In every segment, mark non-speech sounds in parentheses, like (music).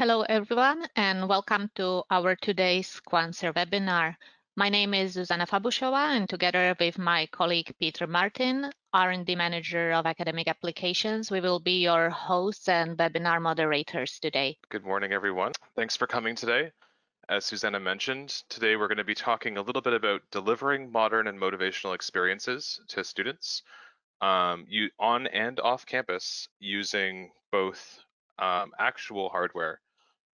Hello, everyone, and welcome to our today's Quanser webinar. My name is Zuzana Fabushova, and together with my colleague Peter Martin, R&D Manager of Academic Applications, we will be your hosts and webinar moderators today. Good morning, everyone. Thanks for coming today. As Susanna mentioned, today we're going to be talking a little bit about delivering modern and motivational experiences to students um, you, on and off campus using both um, actual hardware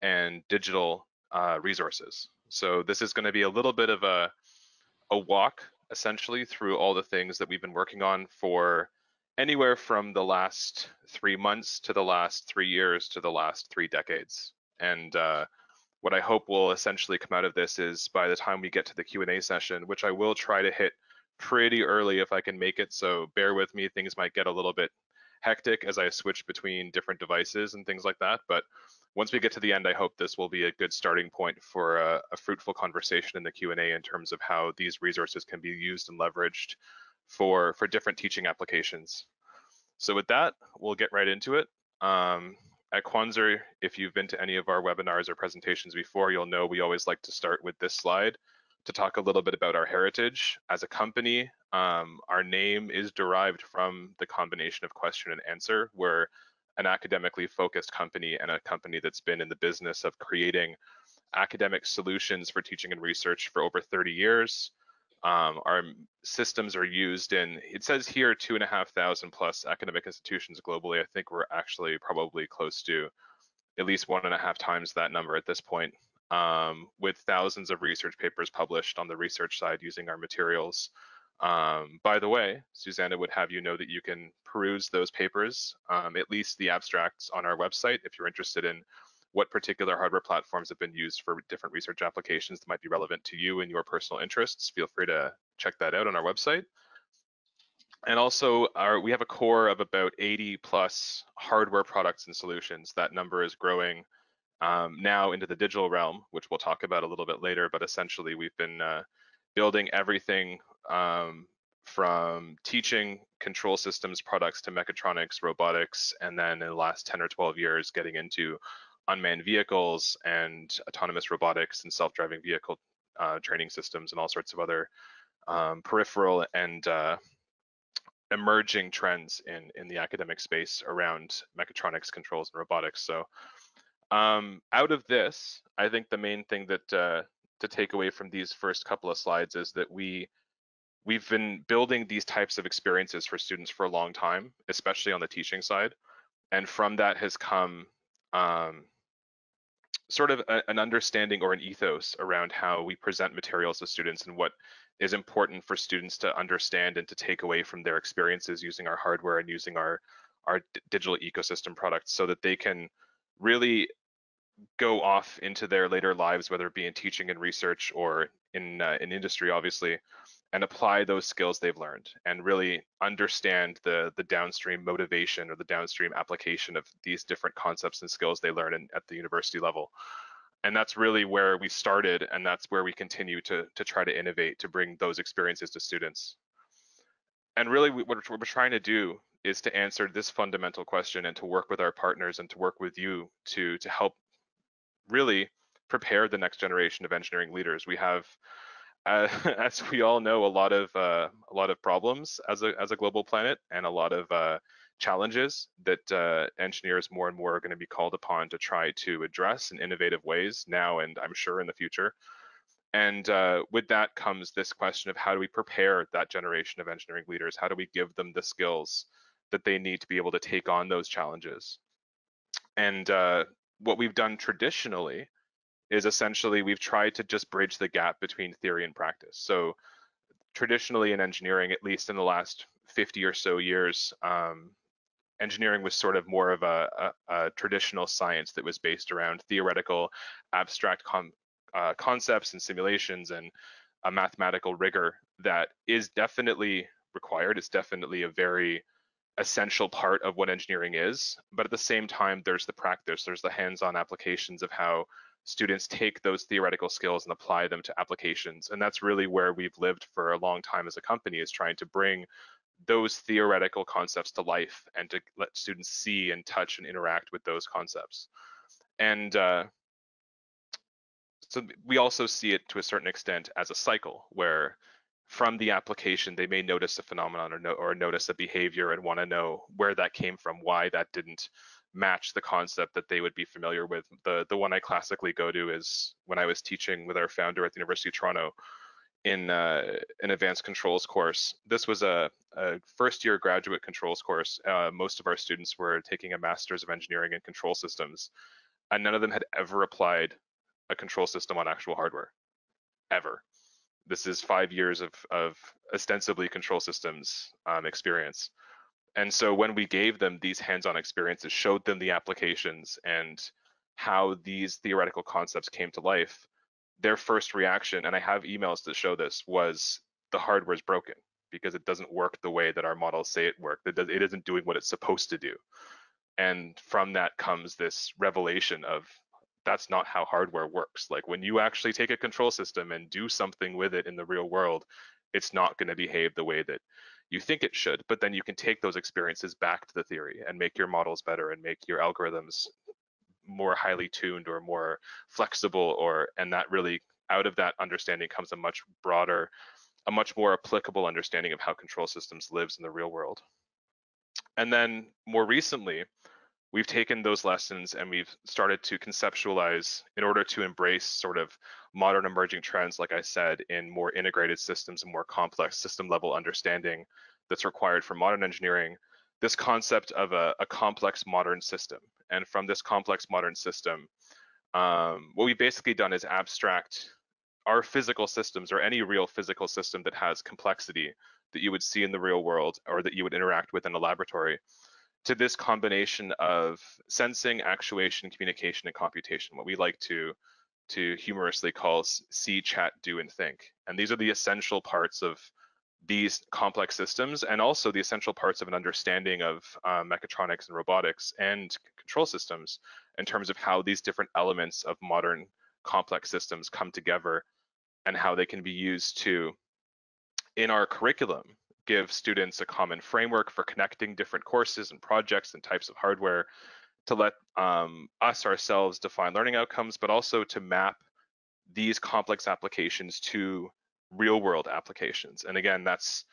and digital uh, resources. So this is going to be a little bit of a, a walk essentially through all the things that we've been working on for anywhere from the last three months to the last three years to the last three decades. And uh, what I hope will essentially come out of this is by the time we get to the Q&A session, which I will try to hit pretty early if I can make it, so bear with me, things might get a little bit hectic as I switch between different devices and things like that, but once we get to the end, I hope this will be a good starting point for a, a fruitful conversation in the Q&A in terms of how these resources can be used and leveraged for, for different teaching applications. So with that, we'll get right into it. Um, at Quanser, if you've been to any of our webinars or presentations before, you'll know we always like to start with this slide to talk a little bit about our heritage. As a company, um, our name is derived from the combination of question and answer, We're an academically focused company and a company that's been in the business of creating academic solutions for teaching and research for over 30 years. Um, our systems are used in, it says here, two and a half thousand plus academic institutions globally. I think we're actually probably close to at least one and a half times that number at this point, um, with thousands of research papers published on the research side using our materials. Um, by the way, Susanna would have you know that you can peruse those papers, um, at least the abstracts on our website if you're interested in what particular hardware platforms have been used for different research applications that might be relevant to you and your personal interests. Feel free to check that out on our website. And also, our, we have a core of about 80 plus hardware products and solutions. That number is growing um, now into the digital realm, which we'll talk about a little bit later. But essentially, we've been uh, building everything um, from teaching control systems products to mechatronics, robotics, and then in the last 10 or 12 years, getting into unmanned vehicles and autonomous robotics and self-driving vehicle uh, training systems and all sorts of other um, peripheral and uh, emerging trends in in the academic space around mechatronics, controls, and robotics. So, um, out of this, I think the main thing that uh, to take away from these first couple of slides is that we we've been building these types of experiences for students for a long time, especially on the teaching side, and from that has come um, sort of a, an understanding or an ethos around how we present materials to students and what is important for students to understand and to take away from their experiences using our hardware and using our our digital ecosystem products so that they can really go off into their later lives, whether it be in teaching and research or in uh, in industry, obviously, and apply those skills they've learned and really understand the the downstream motivation or the downstream application of these different concepts and skills they learn in, at the university level. And that's really where we started, and that's where we continue to to try to innovate to bring those experiences to students. And really, what we're trying to do is to answer this fundamental question and to work with our partners and to work with you to to help really prepare the next generation of engineering leaders. We have, uh, (laughs) as we all know, a lot of uh, a lot of problems as a as a global planet and a lot of uh, challenges that uh, engineers more and more are going to be called upon to try to address in innovative ways now and I'm sure in the future. And uh, with that comes this question of how do we prepare that generation of engineering leaders? How do we give them the skills that they need to be able to take on those challenges? And uh, what we've done traditionally is essentially we've tried to just bridge the gap between theory and practice. So traditionally in engineering, at least in the last 50 or so years, um, engineering was sort of more of a, a, a, traditional science that was based around theoretical, abstract uh, concepts and simulations and a mathematical rigor that is definitely required. It's definitely a very essential part of what engineering is. But at the same time, there's the practice, there's the hands-on applications of how students take those theoretical skills and apply them to applications. And that's really where we've lived for a long time as a company is trying to bring those theoretical concepts to life and to let students see and touch and interact with those concepts. And uh, so we also see it to a certain extent as a cycle where from the application they may notice a phenomenon or, no, or notice a behavior and want to know where that came from, why that didn't match the concept that they would be familiar with. The the one I classically go to is when I was teaching with our founder at the University of Toronto in uh, an advanced controls course. This was a, a first year graduate controls course. Uh, most of our students were taking a master's of engineering in control systems, and none of them had ever applied a control system on actual hardware, ever. This is five years of, of ostensibly control systems um, experience. And so when we gave them these hands-on experiences, showed them the applications and how these theoretical concepts came to life, their first reaction, and I have emails that show this, was the hardware is broken because it doesn't work the way that our models say it worked. It, does, it isn't doing what it's supposed to do. And from that comes this revelation of that's not how hardware works. Like when you actually take a control system and do something with it in the real world, it's not going to behave the way that you think it should, but then you can take those experiences back to the theory and make your models better and make your algorithms more highly tuned or more flexible or and that really out of that understanding comes a much broader a much more applicable understanding of how control systems lives in the real world and then more recently we've taken those lessons and we've started to conceptualize in order to embrace sort of modern emerging trends, like I said, in more integrated systems and more complex system level understanding that's required for modern engineering, this concept of a, a complex modern system. And from this complex modern system, um, what we've basically done is abstract our physical systems or any real physical system that has complexity that you would see in the real world or that you would interact with in a laboratory to this combination of sensing, actuation, communication, and computation, what we like to to humorously call see, chat, do, and think. And these are the essential parts of these complex systems and also the essential parts of an understanding of uh, mechatronics and robotics and control systems in terms of how these different elements of modern complex systems come together and how they can be used to in our curriculum give students a common framework for connecting different courses and projects and types of hardware to let um, us ourselves define learning outcomes, but also to map these complex applications to real world applications. And again, that's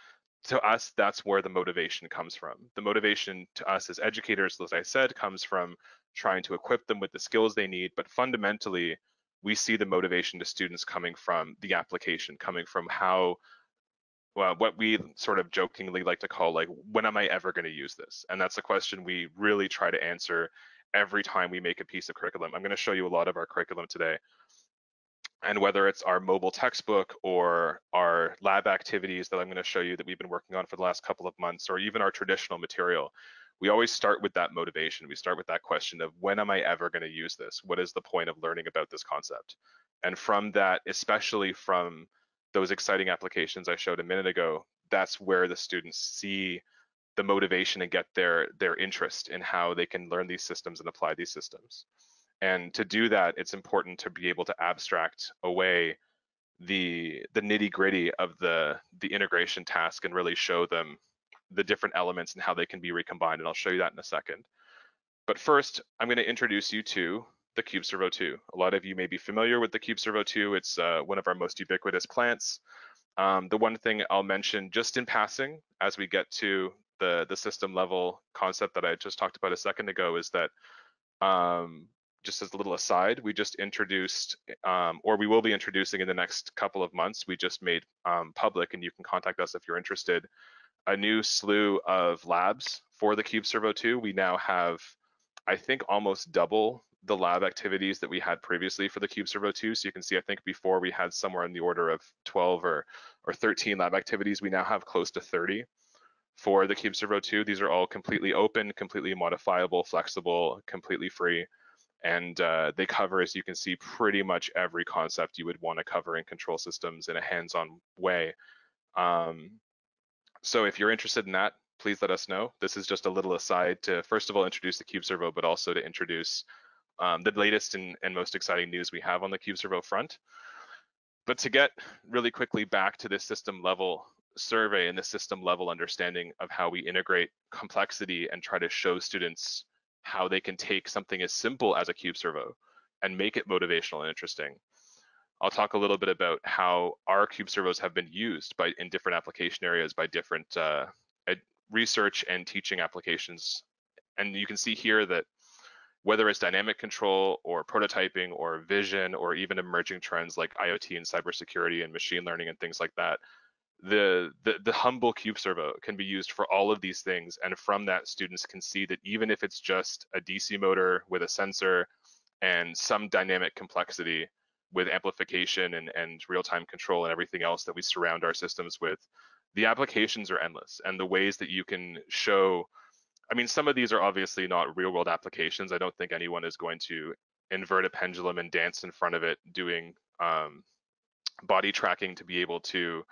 to us, that's where the motivation comes from. The motivation to us as educators, as I said, comes from trying to equip them with the skills they need. But fundamentally, we see the motivation to students coming from the application, coming from how well, what we sort of jokingly like to call like, when am I ever going to use this? And that's a question we really try to answer every time we make a piece of curriculum. I'm going to show you a lot of our curriculum today. And whether it's our mobile textbook or our lab activities that I'm going to show you that we've been working on for the last couple of months, or even our traditional material, we always start with that motivation. We start with that question of when am I ever going to use this? What is the point of learning about this concept? And from that, especially from those exciting applications I showed a minute ago, that's where the students see the motivation and get their their interest in how they can learn these systems and apply these systems. And to do that, it's important to be able to abstract away the the nitty gritty of the the integration task and really show them the different elements and how they can be recombined. And I'll show you that in a second. But first, I'm going to introduce you to the Qube-Servo 2. A lot of you may be familiar with the Qube-Servo 2. It's uh, one of our most ubiquitous plants. Um, the one thing I'll mention just in passing as we get to the, the system level concept that I just talked about a second ago is that um, just as a little aside, we just introduced, um, or we will be introducing in the next couple of months, we just made um, public, and you can contact us if you're interested, a new slew of labs for the Qube-Servo 2. We now have, I think, almost double the lab activities that we had previously for the Qube-Servo 2. So you can see, I think before we had somewhere in the order of 12 or, or 13 lab activities, we now have close to 30 for the Qube-Servo 2. These are all completely open, completely modifiable, flexible, completely free. And uh, they cover, as you can see, pretty much every concept you would want to cover in control systems in a hands-on way. Um, so if you're interested in that, please let us know. This is just a little aside to, first of all, introduce the CubeServo, but also to introduce um, the latest and, and most exciting news we have on the Qube-Servo front. But to get really quickly back to this system level survey and the system level understanding of how we integrate complexity and try to show students how they can take something as simple as a cube servo and make it motivational and interesting. I'll talk a little bit about how our cube servos have been used by in different application areas by different uh, research and teaching applications. And you can see here that whether it's dynamic control or prototyping or vision or even emerging trends like IoT and cybersecurity and machine learning and things like that, the, the, the humble cube servo can be used for all of these things. And from that, students can see that even if it's just a DC motor with a sensor and some dynamic complexity with amplification and, and real-time control and everything else that we surround our systems with, the applications are endless and the ways that you can show I mean, some of these are obviously not real world applications. I don't think anyone is going to invert a pendulum and dance in front of it doing um, body tracking to be able to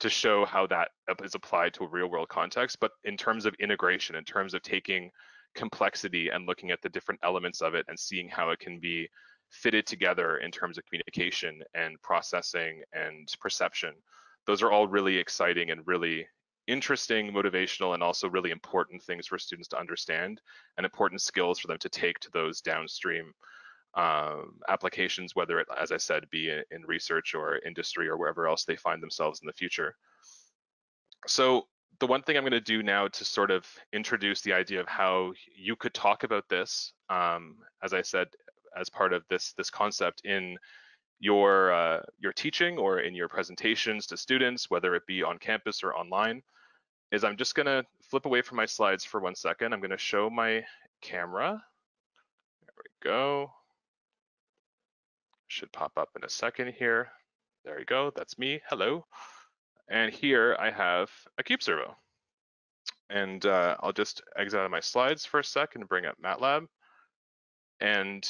to show how that is applied to a real world context. But in terms of integration, in terms of taking complexity and looking at the different elements of it and seeing how it can be fitted together in terms of communication and processing and perception, those are all really exciting and really interesting, motivational, and also really important things for students to understand and important skills for them to take to those downstream um, applications, whether it, as I said, be in, research or industry or wherever else they find themselves in the future. So the one thing I'm going to do now to sort of introduce the idea of how you could talk about this, um, as I said, as part of this this concept in your uh, your teaching or in your presentations to students, whether it be on campus or online, is I'm just gonna flip away from my slides for one second. I'm gonna show my camera. There we go. Should pop up in a second here. There we go, that's me, hello. And here I have a cube servo. And uh, I'll just exit out of my slides for a second and bring up MATLAB. And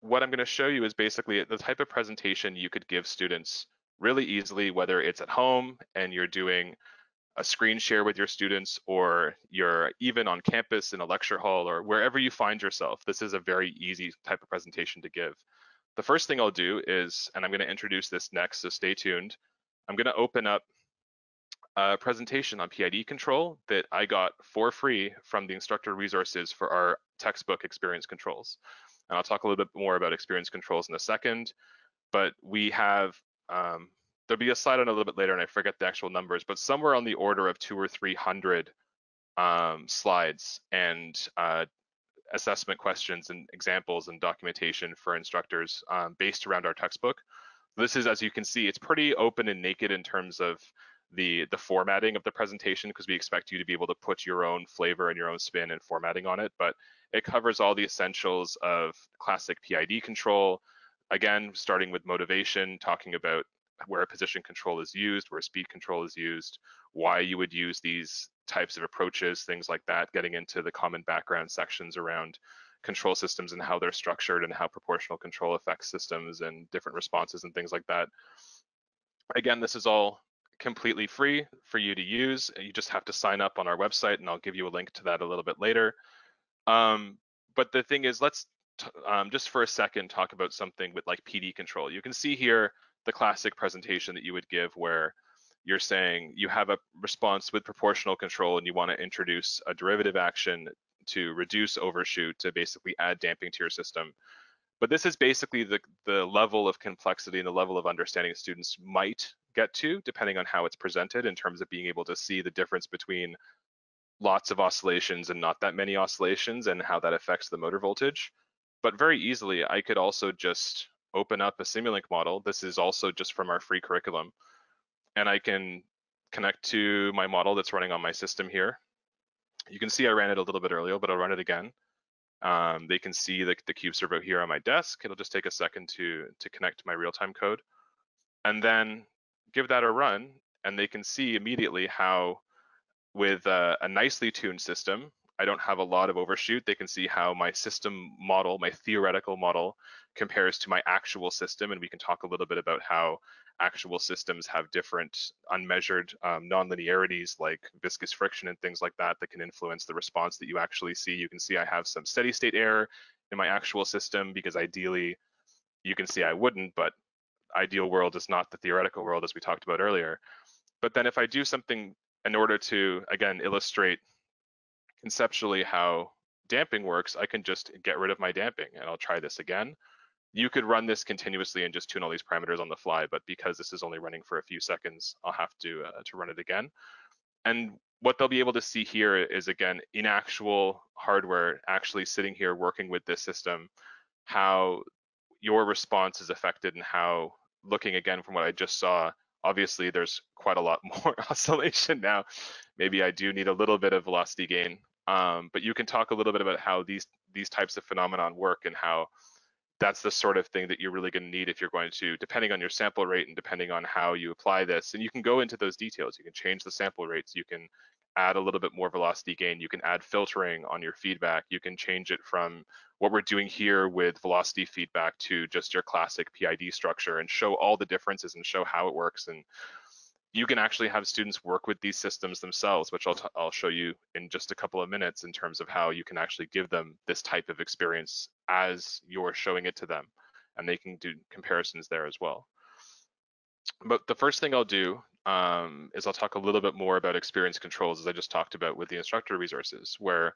what I'm going to show you is basically the type of presentation you could give students really easily, whether it's at home and you're doing a screen share with your students or you're even on campus in a lecture hall or wherever you find yourself. This is a very easy type of presentation to give. The first thing I'll do is, and I'm going to introduce this next, so stay tuned. I'm going to open up a presentation on PID control that I got for free from the instructor resources for our textbook experience controls. And I'll talk a little bit more about experience controls in a second. But we have, um, there'll be a slide on a little bit later, and I forget the actual numbers, but somewhere on the order of two or 300 um, slides and uh, assessment questions and examples and documentation for instructors um, based around our textbook. This is, as you can see, it's pretty open and naked in terms of the the formatting of the presentation because we expect you to be able to put your own flavor and your own spin and formatting on it. But it covers all the essentials of classic PID control. Again, starting with motivation, talking about where position control is used, where speed control is used, why you would use these types of approaches, things like that, getting into the common background sections around control systems and how they're structured and how proportional control affects systems and different responses and things like that. Again, this is all completely free for you to use. You just have to sign up on our website and I'll give you a link to that a little bit later. Um, but the thing is, let's um, just for a second talk about something with like PD control. You can see here the classic presentation that you would give where you're saying you have a response with proportional control and you want to introduce a derivative action to reduce overshoot to basically add damping to your system. But this is basically the, the level of complexity and the level of understanding students might get to, depending on how it's presented in terms of being able to see the difference between lots of oscillations and not that many oscillations and how that affects the motor voltage. But very easily, I could also just open up a Simulink model. This is also just from our free curriculum. And I can connect to my model that's running on my system here. You can see I ran it a little bit earlier, but I'll run it again. Um, they can see the, the cube servo here on my desk. It'll just take a second to, to connect to my real-time code. And then give that a run, and they can see immediately how with a, a nicely tuned system, I don't have a lot of overshoot. They can see how my system model, my theoretical model, compares to my actual system. And we can talk a little bit about how actual systems have different unmeasured um, nonlinearities like viscous friction and things like that that can influence the response that you actually see. You can see I have some steady state error in my actual system because ideally you can see I wouldn't, but ideal world is not the theoretical world as we talked about earlier. But then if I do something in order to, again, illustrate conceptually how damping works, I can just get rid of my damping and I'll try this again. You could run this continuously and just tune all these parameters on the fly, but because this is only running for a few seconds, I'll have to, uh, to run it again. And what they'll be able to see here is again, in actual hardware, actually sitting here working with this system, how your response is affected and how looking again from what I just saw, obviously there's quite a lot (laughs) more oscillation now. Maybe I do need a little bit of velocity gain, um, but you can talk a little bit about how these these types of phenomenon work and how that's the sort of thing that you're really going to need if you're going to, depending on your sample rate and depending on how you apply this. And you can go into those details. You can change the sample rates. You can add a little bit more velocity gain. You can add filtering on your feedback. You can change it from what we're doing here with velocity feedback to just your classic PID structure and show all the differences and show how it works. And you can actually have students work with these systems themselves, which I'll, I'll show you in just a couple of minutes in terms of how you can actually give them this type of experience as you're showing it to them. And they can do comparisons there as well. But the first thing I'll do um, is I'll talk a little bit more about experience controls as I just talked about with the instructor resources, where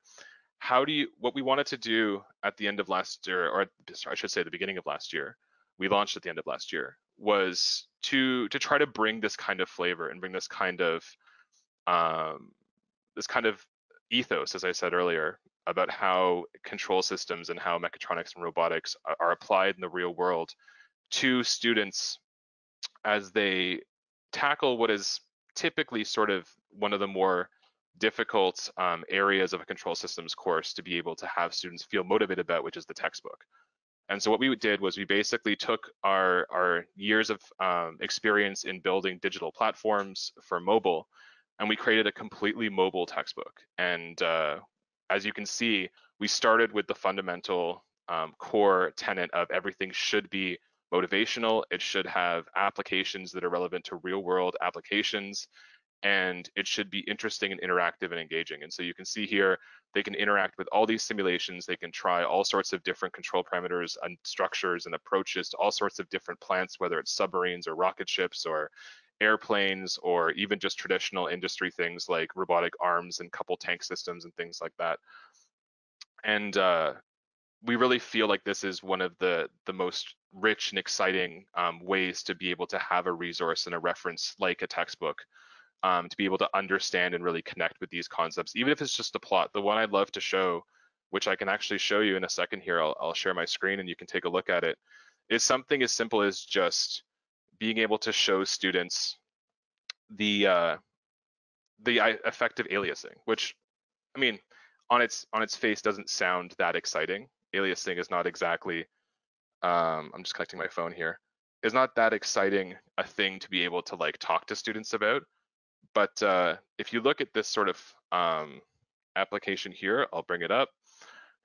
how do you, what we wanted to do at the end of last year, or sorry, I should say the beginning of last year, we launched at the end of last year, was to to try to bring this kind of flavor and bring this kind of um, this kind of ethos, as I said earlier, about how control systems and how mechatronics and robotics are, applied in the real world to students as they tackle what is typically sort of one of the more difficult um, areas of a control systems course to be able to have students feel motivated about, which is the textbook. And so what we did was we basically took our, our years of um, experience in building digital platforms for mobile, and we created a completely mobile textbook. And uh, as you can see, we started with the fundamental um, core tenet of everything should be motivational. It should have applications that are relevant to real world applications and it should be interesting and interactive and engaging. And so you can see here, they can interact with all these simulations. They can try all sorts of different control parameters and structures and approaches to all sorts of different plants, whether it's submarines or rocket ships or airplanes or even just traditional industry things like robotic arms and couple tank systems and things like that. And uh, we really feel like this is one of the the most rich and exciting um, ways to be able to have a resource and a reference like a textbook um, to be able to understand and really connect with these concepts, even if it's just a plot. The one I'd love to show, which I can actually show you in a second here, I'll, I'll share my screen and you can take a look at it, is something as simple as just being able to show students the uh, the uh, effective aliasing, which I mean, on its on its face doesn't sound that exciting. Aliasing is not exactly. Um, I'm just connecting my phone here. Is not that exciting a thing to be able to like talk to students about. But uh, if you look at this sort of um, application here, I'll bring it up,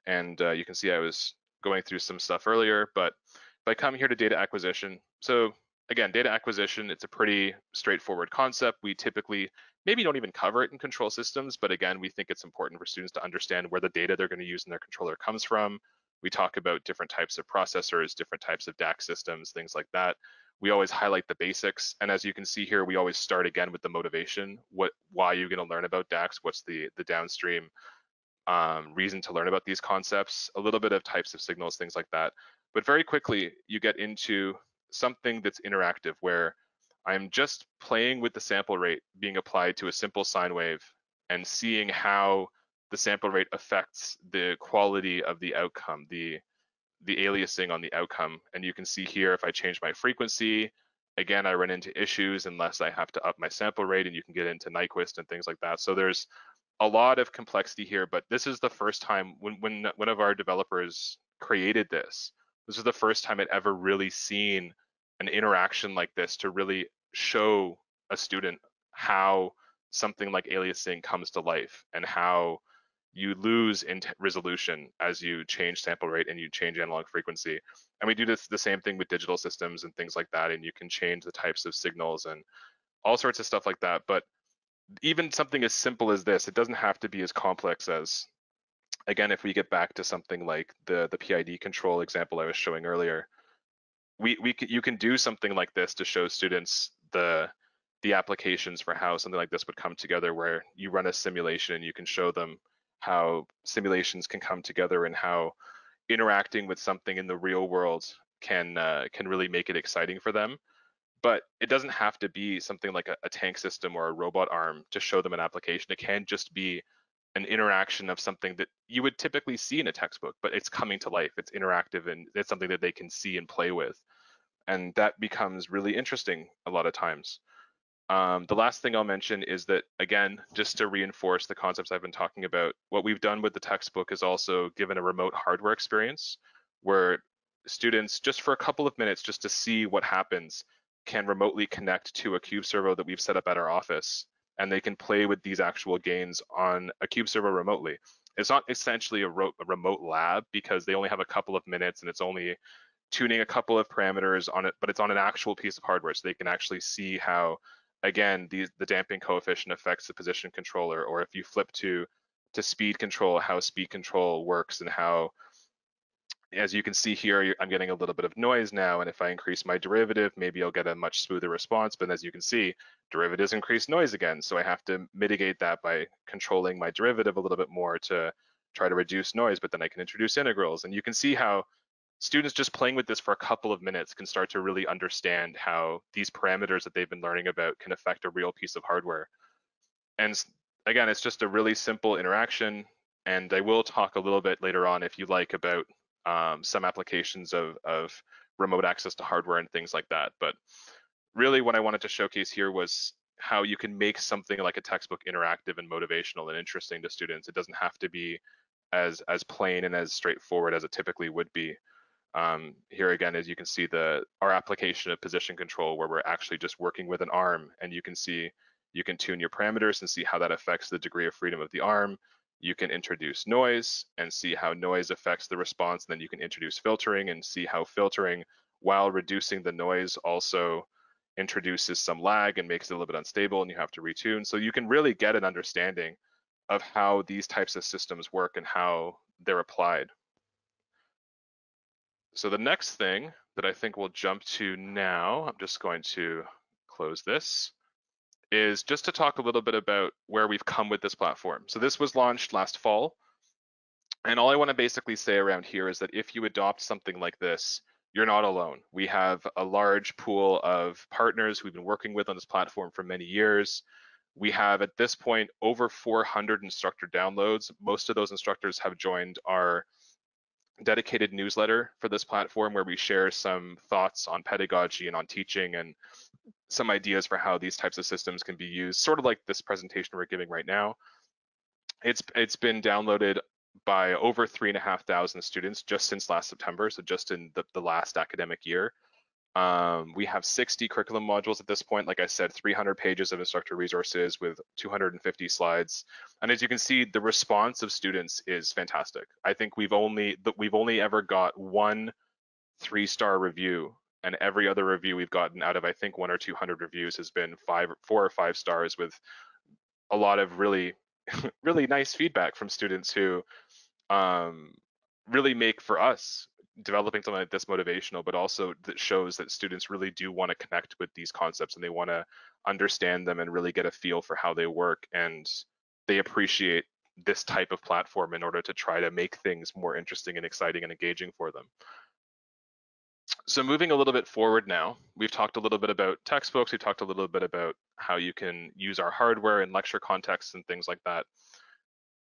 and uh, you can see I was going through some stuff earlier. But if I come here to data acquisition, so again, data acquisition, it's a pretty straightforward concept. We typically maybe don't even cover it in control systems, but again, we think it's important for students to understand where the data they're going to use in their controller comes from. We talk about different types of processors, different types of DAQ systems, things like that. We always highlight the basics. And as you can see here, we always start again with the motivation. What, why are you're going to learn about DAQs? What's the, the downstream um, reason to learn about these concepts? A little bit of types of signals, things like that. But very quickly, you get into something that's interactive where I'm just playing with the sample rate being applied to a simple sine wave and seeing how the sample rate affects the quality of the outcome, the the aliasing on the outcome. And you can see here, if I change my frequency, again, I run into issues unless I have to up my sample rate and you can get into Nyquist and things like that. So there's a lot of complexity here, but this is the first time when, when one of our developers created this, this is the first time it ever really seen an interaction like this to really show a student how something like aliasing comes to life and how you lose in resolution as you change sample rate and you change analog frequency. And we do this the same thing with digital systems and things like that. And you can change the types of signals and all sorts of stuff like that. But even something as simple as this, it doesn't have to be as complex as, again, if we get back to something like the, the PID control example I was showing earlier, we we you can do something like this to show students the the applications for how something like this would come together where you run a simulation and you can show them how simulations can come together and how interacting with something in the real world can uh, can really make it exciting for them. But it doesn't have to be something like a, a tank system or a robot arm to show them an application. It can just be an interaction of something that you would typically see in a textbook, but it's coming to life. It's interactive and it's something that they can see and play with. And that becomes really interesting a lot of times. Um, the last thing I'll mention is that, again, just to reinforce the concepts I've been talking about, what we've done with the textbook is also given a remote hardware experience where students, just for a couple of minutes, just to see what happens, can remotely connect to a cube servo that we've set up at our office and they can play with these actual gains on a cube servo remotely. It's not essentially a, ro- a remote lab because they only have a couple of minutes and it's only tuning a couple of parameters on it, but it's on an actual piece of hardware so they can actually see how again, the, the damping coefficient affects the position controller, or if you flip to to speed control, how speed control works and how, as you can see here, I'm getting a little bit of noise now, and if I increase my derivative, maybe I'll get a much smoother response, but as you can see, derivatives increase noise again, so I have to mitigate that by controlling my derivative a little bit more to try to reduce noise, but then I can introduce integrals, and you can see how students just playing with this for a couple of minutes can start to really understand how these parameters that they've been learning about can affect a real piece of hardware. And again, it's just a really simple interaction. And I will talk a little bit later on, if you like, about um, some applications of, of remote access to hardware and things like that. But really what I wanted to showcase here was how you can make something like a textbook interactive and motivational and interesting to students. It doesn't have to be as as plain and as straightforward as it typically would be. Um, here again, as you can see the our application of position control where we're actually just working with an arm and you can see you can tune your parameters and see how that affects the degree of freedom of the arm. You can introduce noise and see how noise affects the response. And then you can introduce filtering and see how filtering while reducing the noise also introduces some lag and makes it a little bit unstable and you have to retune. So you can really get an understanding of how these types of systems work and how they're applied. So the next thing that I think we'll jump to now, I'm just going to close this, is just to talk a little bit about where we've come with this platform. So this was launched last fall. And all I want to basically say around here is that if you adopt something like this, you're not alone. We have a large pool of partners we've been working with on this platform for many years. We have at this point over 400 instructor downloads. Most of those instructors have joined our dedicated newsletter for this platform where we share some thoughts on pedagogy and on teaching and some ideas for how these types of systems can be used, sort of like this presentation we're giving right now. It's it's been downloaded by over three and a half thousand students just since last September, so just in the, the last academic year. Um, we have 60 curriculum modules at this point. Like I said, 300 pages of instructor resources with 250 slides. And as you can see, the response of students is fantastic. I think we've only we've only ever got one three-star review, and every other review we've gotten out of I think one or 200 reviews has been five, four or five stars with a lot of really, (laughs) really nice feedback from students who um, really make for us developing something this motivational, but also that shows that students really do want to connect with these concepts and they want to understand them and really get a feel for how they work. And they appreciate this type of platform in order to try to make things more interesting and exciting and engaging for them. So moving a little bit forward now, we've talked a little bit about textbooks, we've talked a little bit about how you can use our hardware in lecture contexts and things like that.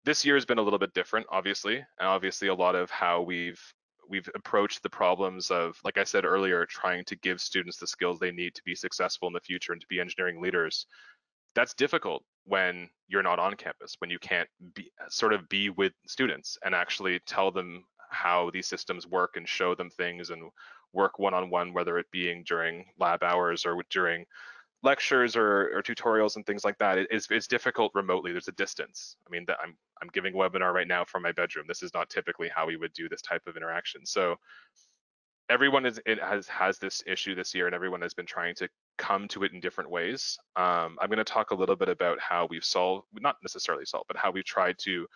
This year has been a little bit different, obviously, and obviously a lot of how we've we've approached the problems of, like I said earlier, trying to give students the skills they need to be successful in the future and to be engineering leaders. That's difficult when you're not on campus, when you can't be sort of be with students and actually tell them how these systems work and show them things and work one-on-one, whether it being during lab hours or during lectures or, or tutorials and things like that. It, it's, it's difficult remotely. There's a distance. I mean, I'm I'm giving a webinar right now from my bedroom. This is not typically how we would do this type of interaction. So everyone is it has has this issue this year, and everyone has been trying to come to it in different ways. Um, I'm going to talk a little bit about how we've solved, not necessarily solved, but how we've tried to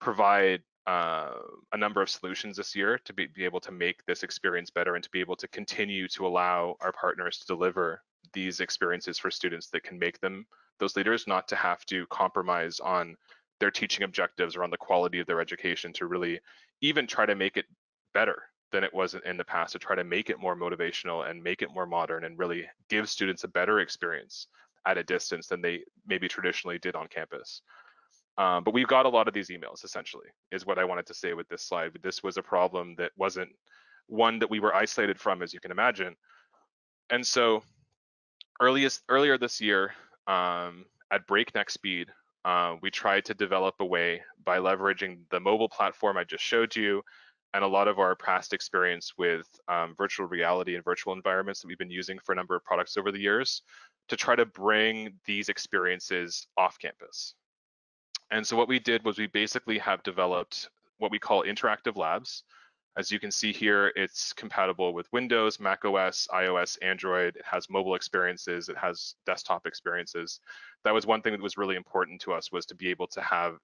provide uh, a number of solutions this year to be, be able to make this experience better and to be able to continue to allow our partners to deliver these experiences for students that can make them those leaders, not to have to compromise on their teaching objectives or on the quality of their education to really even try to make it better than it was in the past to try to make it more motivational and make it more modern and really give students a better experience at a distance than they maybe traditionally did on campus. Um, but we've got a lot of these emails essentially is what I wanted to say with this slide. This was a problem that wasn't one that we were isolated from, as you can imagine. And so earliest earlier this year um, at breakneck speed, uh, we tried to develop a way by leveraging the mobile platform I just showed you and a lot of our past experience with um, virtual reality and virtual environments that we've been using for a number of products over the years to try to bring these experiences off campus. And so what we did was we basically have developed what we call interactive labs. As you can see here, it's compatible with Windows, Mac OS, iOS, Android. It has mobile experiences. It has desktop experiences. That was one thing that was really important to us was to be able to have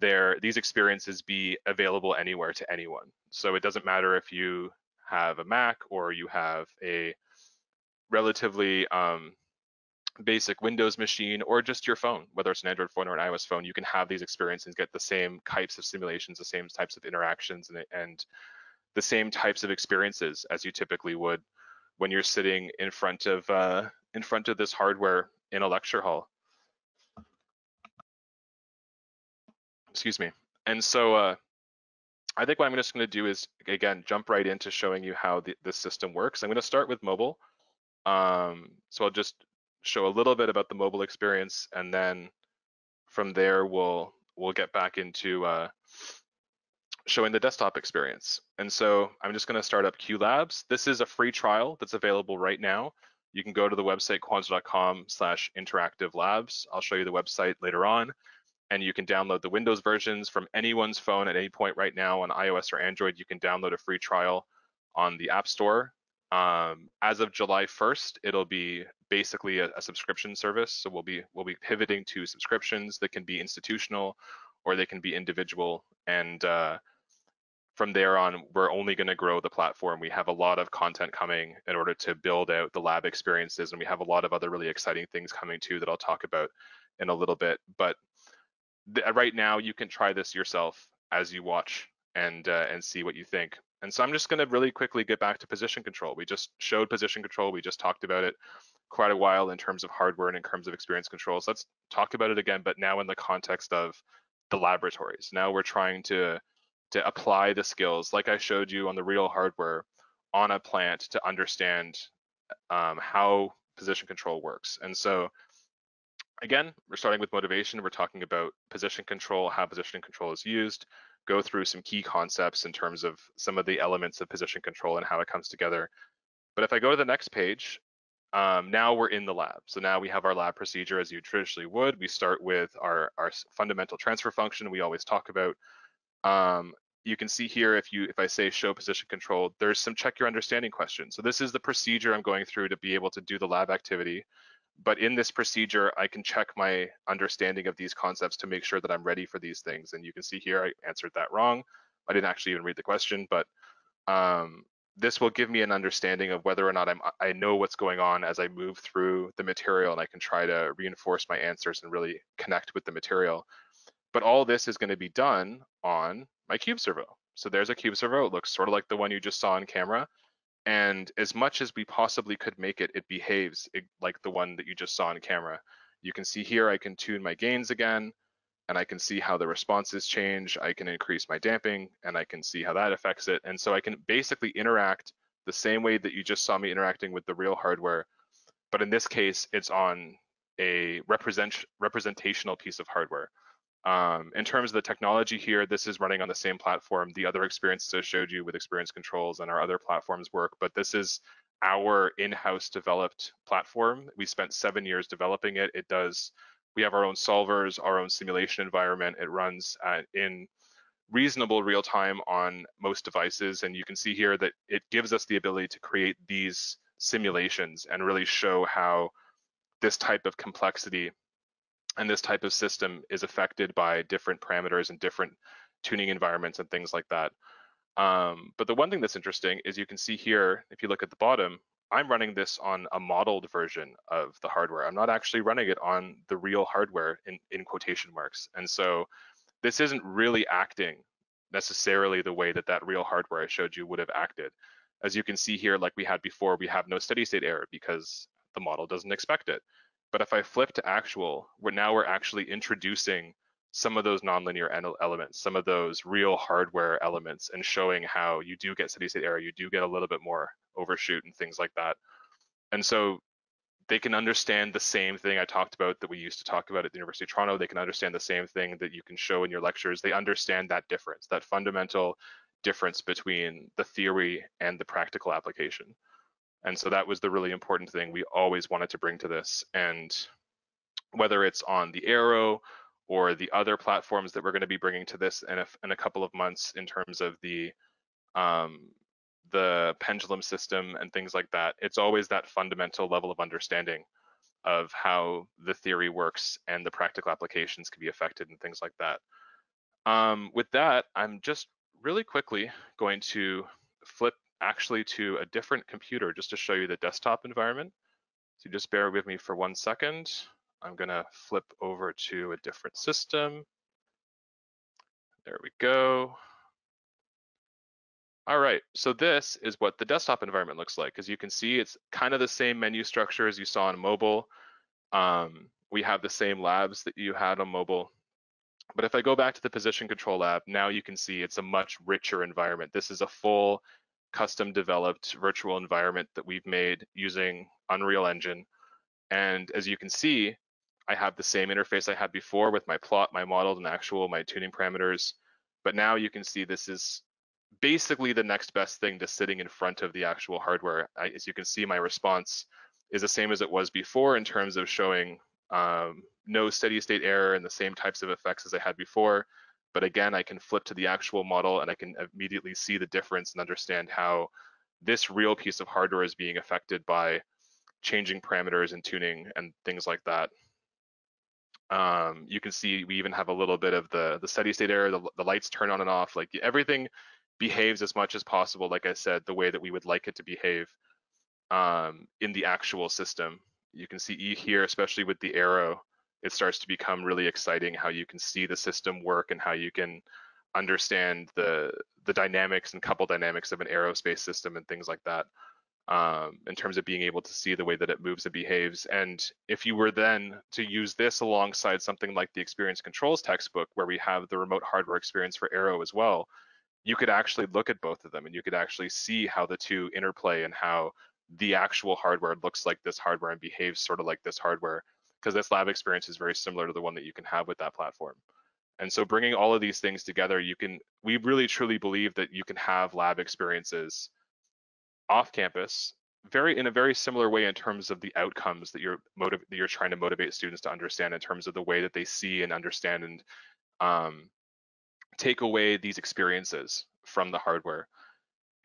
their these experiences be available anywhere to anyone. So it doesn't matter if you have a Mac or you have a relatively um, basic Windows machine or just your phone, whether it's an Android phone or an iOS phone, you can have these experiences and get the same types of simulations, the same types of interactions, and, and the same types of experiences as you typically would when you're sitting in front of uh, in front of this hardware in a lecture hall. Excuse me. And so uh, I think what I'm just going to do is again jump right into showing you how the, this system works. I'm going to start with mobile. Um, so I'll just show a little bit about the mobile experience, and then from there we'll we'll get back into uh, showing the desktop experience. And so I'm just going to start up QLabs. This is a free trial that's available right now. You can go to the website quanser.com slash interactive labs. I'll show you the website later on. And you can download the Windows versions from anyone's phone at any point right now on iOS or Android. You can download a free trial on the App Store. Um, as of July 1st, it'll be basically a, a, subscription service. So we'll be we'll be pivoting to subscriptions that can be institutional or they can be individual. And uh, from there on, we're only going to grow the platform. We have a lot of content coming in order to build out the lab experiences, and we have a lot of other really exciting things coming too that I'll talk about in a little bit. But right now, you can try this yourself as you watch and uh, and see what you think. And so I'm just going to really quickly get back to position control. We just showed position control. We just talked about it quite a while in terms of hardware and in terms of experience controls. Let's talk about it again, but now in the context of the laboratories. Now we're trying to to apply the skills like I showed you on the real hardware on a plant to understand um, how position control works. And so again, we're starting with motivation. We're talking about position control, how position control is used, go through some key concepts in terms of some of the elements of position control and how it comes together. But if I go to the next page, um, now we're in the lab. So now we have our lab procedure as you traditionally would. We start with our, our fundamental transfer function we always talk about. Um, you can see here if you if I say show position control, there's some check your understanding questions. So this is the procedure I'm going through to be able to do the lab activity. But in this procedure, I can check my understanding of these concepts to make sure that I'm ready for these things. And you can see here, I answered that wrong. I didn't actually even read the question, but um, this will give me an understanding of whether or not I'm, I know what's going on as I move through the material and I can try to reinforce my answers and really connect with the material. But all this is going to be done on my cube servo. So there's a cube servo. It looks sort of like the one you just saw on camera. And as much as we possibly could make it, it behaves like the one that you just saw on camera. You can see here I can tune my gains again and I can see how the responses change. I can increase my damping and I can see how that affects it. And so I can basically interact the same way that you just saw me interacting with the real hardware. But in this case, it's on a represent representational piece of hardware. Um, in terms of the technology here, this is running on the same platform. The other experiences I showed you with experience controls and our other platforms work, but this is our in-house developed platform. We spent seven years developing it. It does we have our own solvers, our own simulation environment. It runs uh, in reasonable real time on most devices. And you can see here that it gives us the ability to create these simulations and really show how this type of complexity and this type of system is affected by different parameters and different tuning environments and things like that. Um, but the one thing that's interesting is you can see here, if you look at the bottom, I'm running this on a modeled version of the hardware. I'm not actually running it on the real hardware in, in quotation marks. And so this isn't really acting necessarily the way that that real hardware I showed you would have acted. As you can see here, like we had before, we have no steady state error because the model doesn't expect it. But if I flip to actual, we're now we're actually introducing some of those nonlinear elements, some of those real hardware elements, and showing how you do get steady state error, you do get a little bit more overshoot and things like that. And so they can understand the same thing I talked about that we used to talk about at the University of Toronto. They can understand the same thing that you can show in your lectures. They understand that difference, that fundamental difference between the theory and the practical application. And so that was the really important thing we always wanted to bring to this. And whether it's on the Aero or the other platforms that we're going to be bringing to this in a, in a couple of months in terms of the um, the pendulum system and things like that, it's always that fundamental level of understanding of how the theory works and the practical applications can be affected and things like that. Um, with that, I'm just really quickly going to flip actually to a different computer just to show you the desktop environment. So just bear with me for one second. I'm gonna flip over to a different system. There we go. All right, so this is what the desktop environment looks like. As you can see, it's kind of the same menu structure as you saw on mobile. Um, we have the same labs that you had on mobile. But if I go back to the position control lab, now you can see it's a much richer environment. This is a full custom developed virtual environment that we've made using Unreal Engine. And as you can see, I have the same interface I had before with my plot, my model, and actual, my tuning parameters. But now you can see this is basically the next best thing to sitting in front of the actual hardware. I, as you can see, my response is the same as it was before in terms of showing um, no steady state error and the same types of effects as I had before. But again, I can flip to the actual model and I can immediately see the difference and understand how this real piece of hardware is being affected by changing parameters and tuning and things like that. Um, you can see we even have a little bit of the, the steady state error, the, the lights turn on and off, like everything behaves as much as possible, like I said, the way that we would like it to behave um, in the actual system. You can see E here, especially with the Aero, it starts to become really exciting how you can see the system work and how you can understand the the dynamics and couple dynamics of an aerospace system and things like that um, in terms of being able to see the way that it moves and behaves. And if you were then to use this alongside something like the experience controls textbook, where we have the remote hardware experience for Aero as well, you could actually look at both of them and you could actually see how the two interplay and how the actual hardware looks like this hardware and behaves sort of like this hardware because this lab experience is very similar to the one that you can have with that platform. And so bringing all of these things together, you can, we really truly believe that you can have lab experiences off campus very in a very similar way in terms of the outcomes that you're that you're trying to motivate students to understand in terms of the way that they see and understand and um, take away these experiences from the hardware.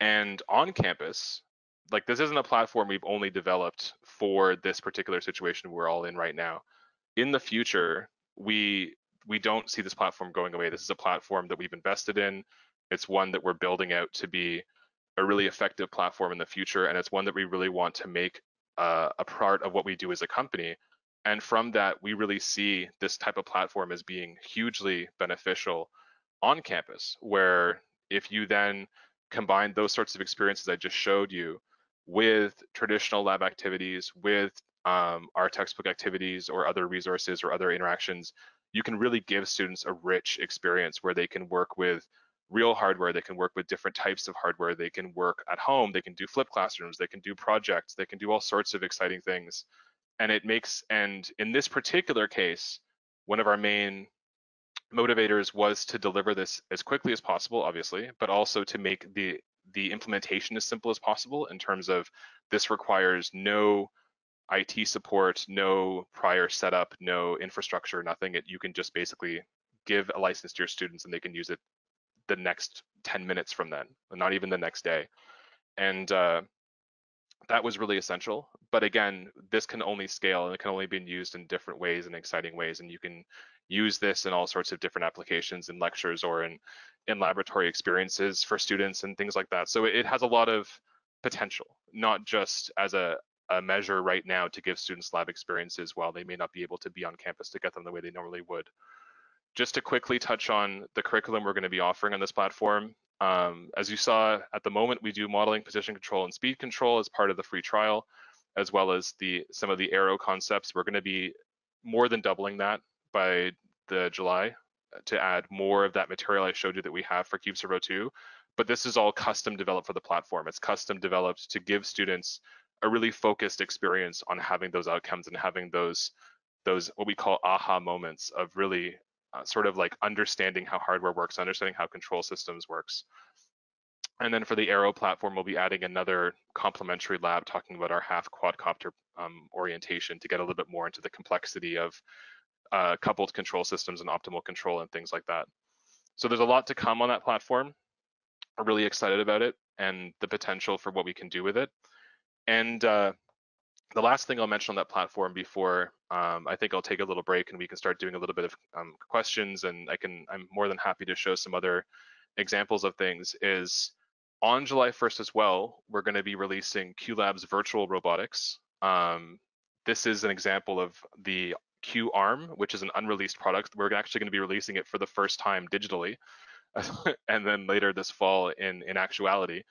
And on campus, like this isn't a platform we've only developed for this particular situation we're all in right now. In the future, we we don't see this platform going away. This is a platform that we've invested in. It's one that we're building out to be a really effective platform in the future, and it's one that we really want to make uh, a part of what we do as a company. And from that, we really see this type of platform as being hugely beneficial on campus, where if you then combine those sorts of experiences I just showed you with traditional lab activities, with um, our textbook activities or other resources or other interactions, you can really give students a rich experience where they can work with real hardware, they can work with different types of hardware, they can work at home, they can do flip classrooms, they can do projects, they can do all sorts of exciting things. And it makes, and in this particular case, one of our main motivators was to deliver this as quickly as possible, obviously, but also to make the the implementation as simple as possible in terms of this requires no IT support, no prior setup, no infrastructure, nothing. It, you can just basically give a license to your students and they can use it the next 10 minutes from then, not even the next day. And uh, that was really essential. But again, this can only scale and it can only be used in different ways and exciting ways. And you can use this in all sorts of different applications in lectures or in in laboratory experiences for students and things like that. So it has a lot of potential, not just as a, a measure right now to give students lab experiences while they may not be able to be on campus to get them the way they normally would. Just to quickly touch on the curriculum we're going to be offering on this platform. Um, as you saw at the moment, we do modeling, position control, and speed control as part of the free trial, as well as the some of the Aero concepts. We're going to be more than doubling that by the July to add more of that material I showed you that we have for Qube-Servo 2. But this is all custom developed for the platform. It's custom developed to give students a really focused experience on having those outcomes and having those those what we call aha moments of really uh, sort of like understanding how hardware works, understanding how control systems works. And then for the Aero platform, we'll be adding another complementary lab talking about our half quadcopter um, orientation to get a little bit more into the complexity of uh, coupled control systems and optimal control and things like that. So there's a lot to come on that platform. I'm really excited about it and the potential for what we can do with it. And uh, the last thing I'll mention on that platform before um, I think I'll take a little break and we can start doing a little bit of um, questions and I can I'm more than happy to show some other examples of things is on July 1st as well, we're going to be releasing QLab's virtual robotics. Um, this is an example of the QArm, which is an unreleased product. We're actually going to be releasing it for the first time digitally, (laughs) and then later this fall in in actuality.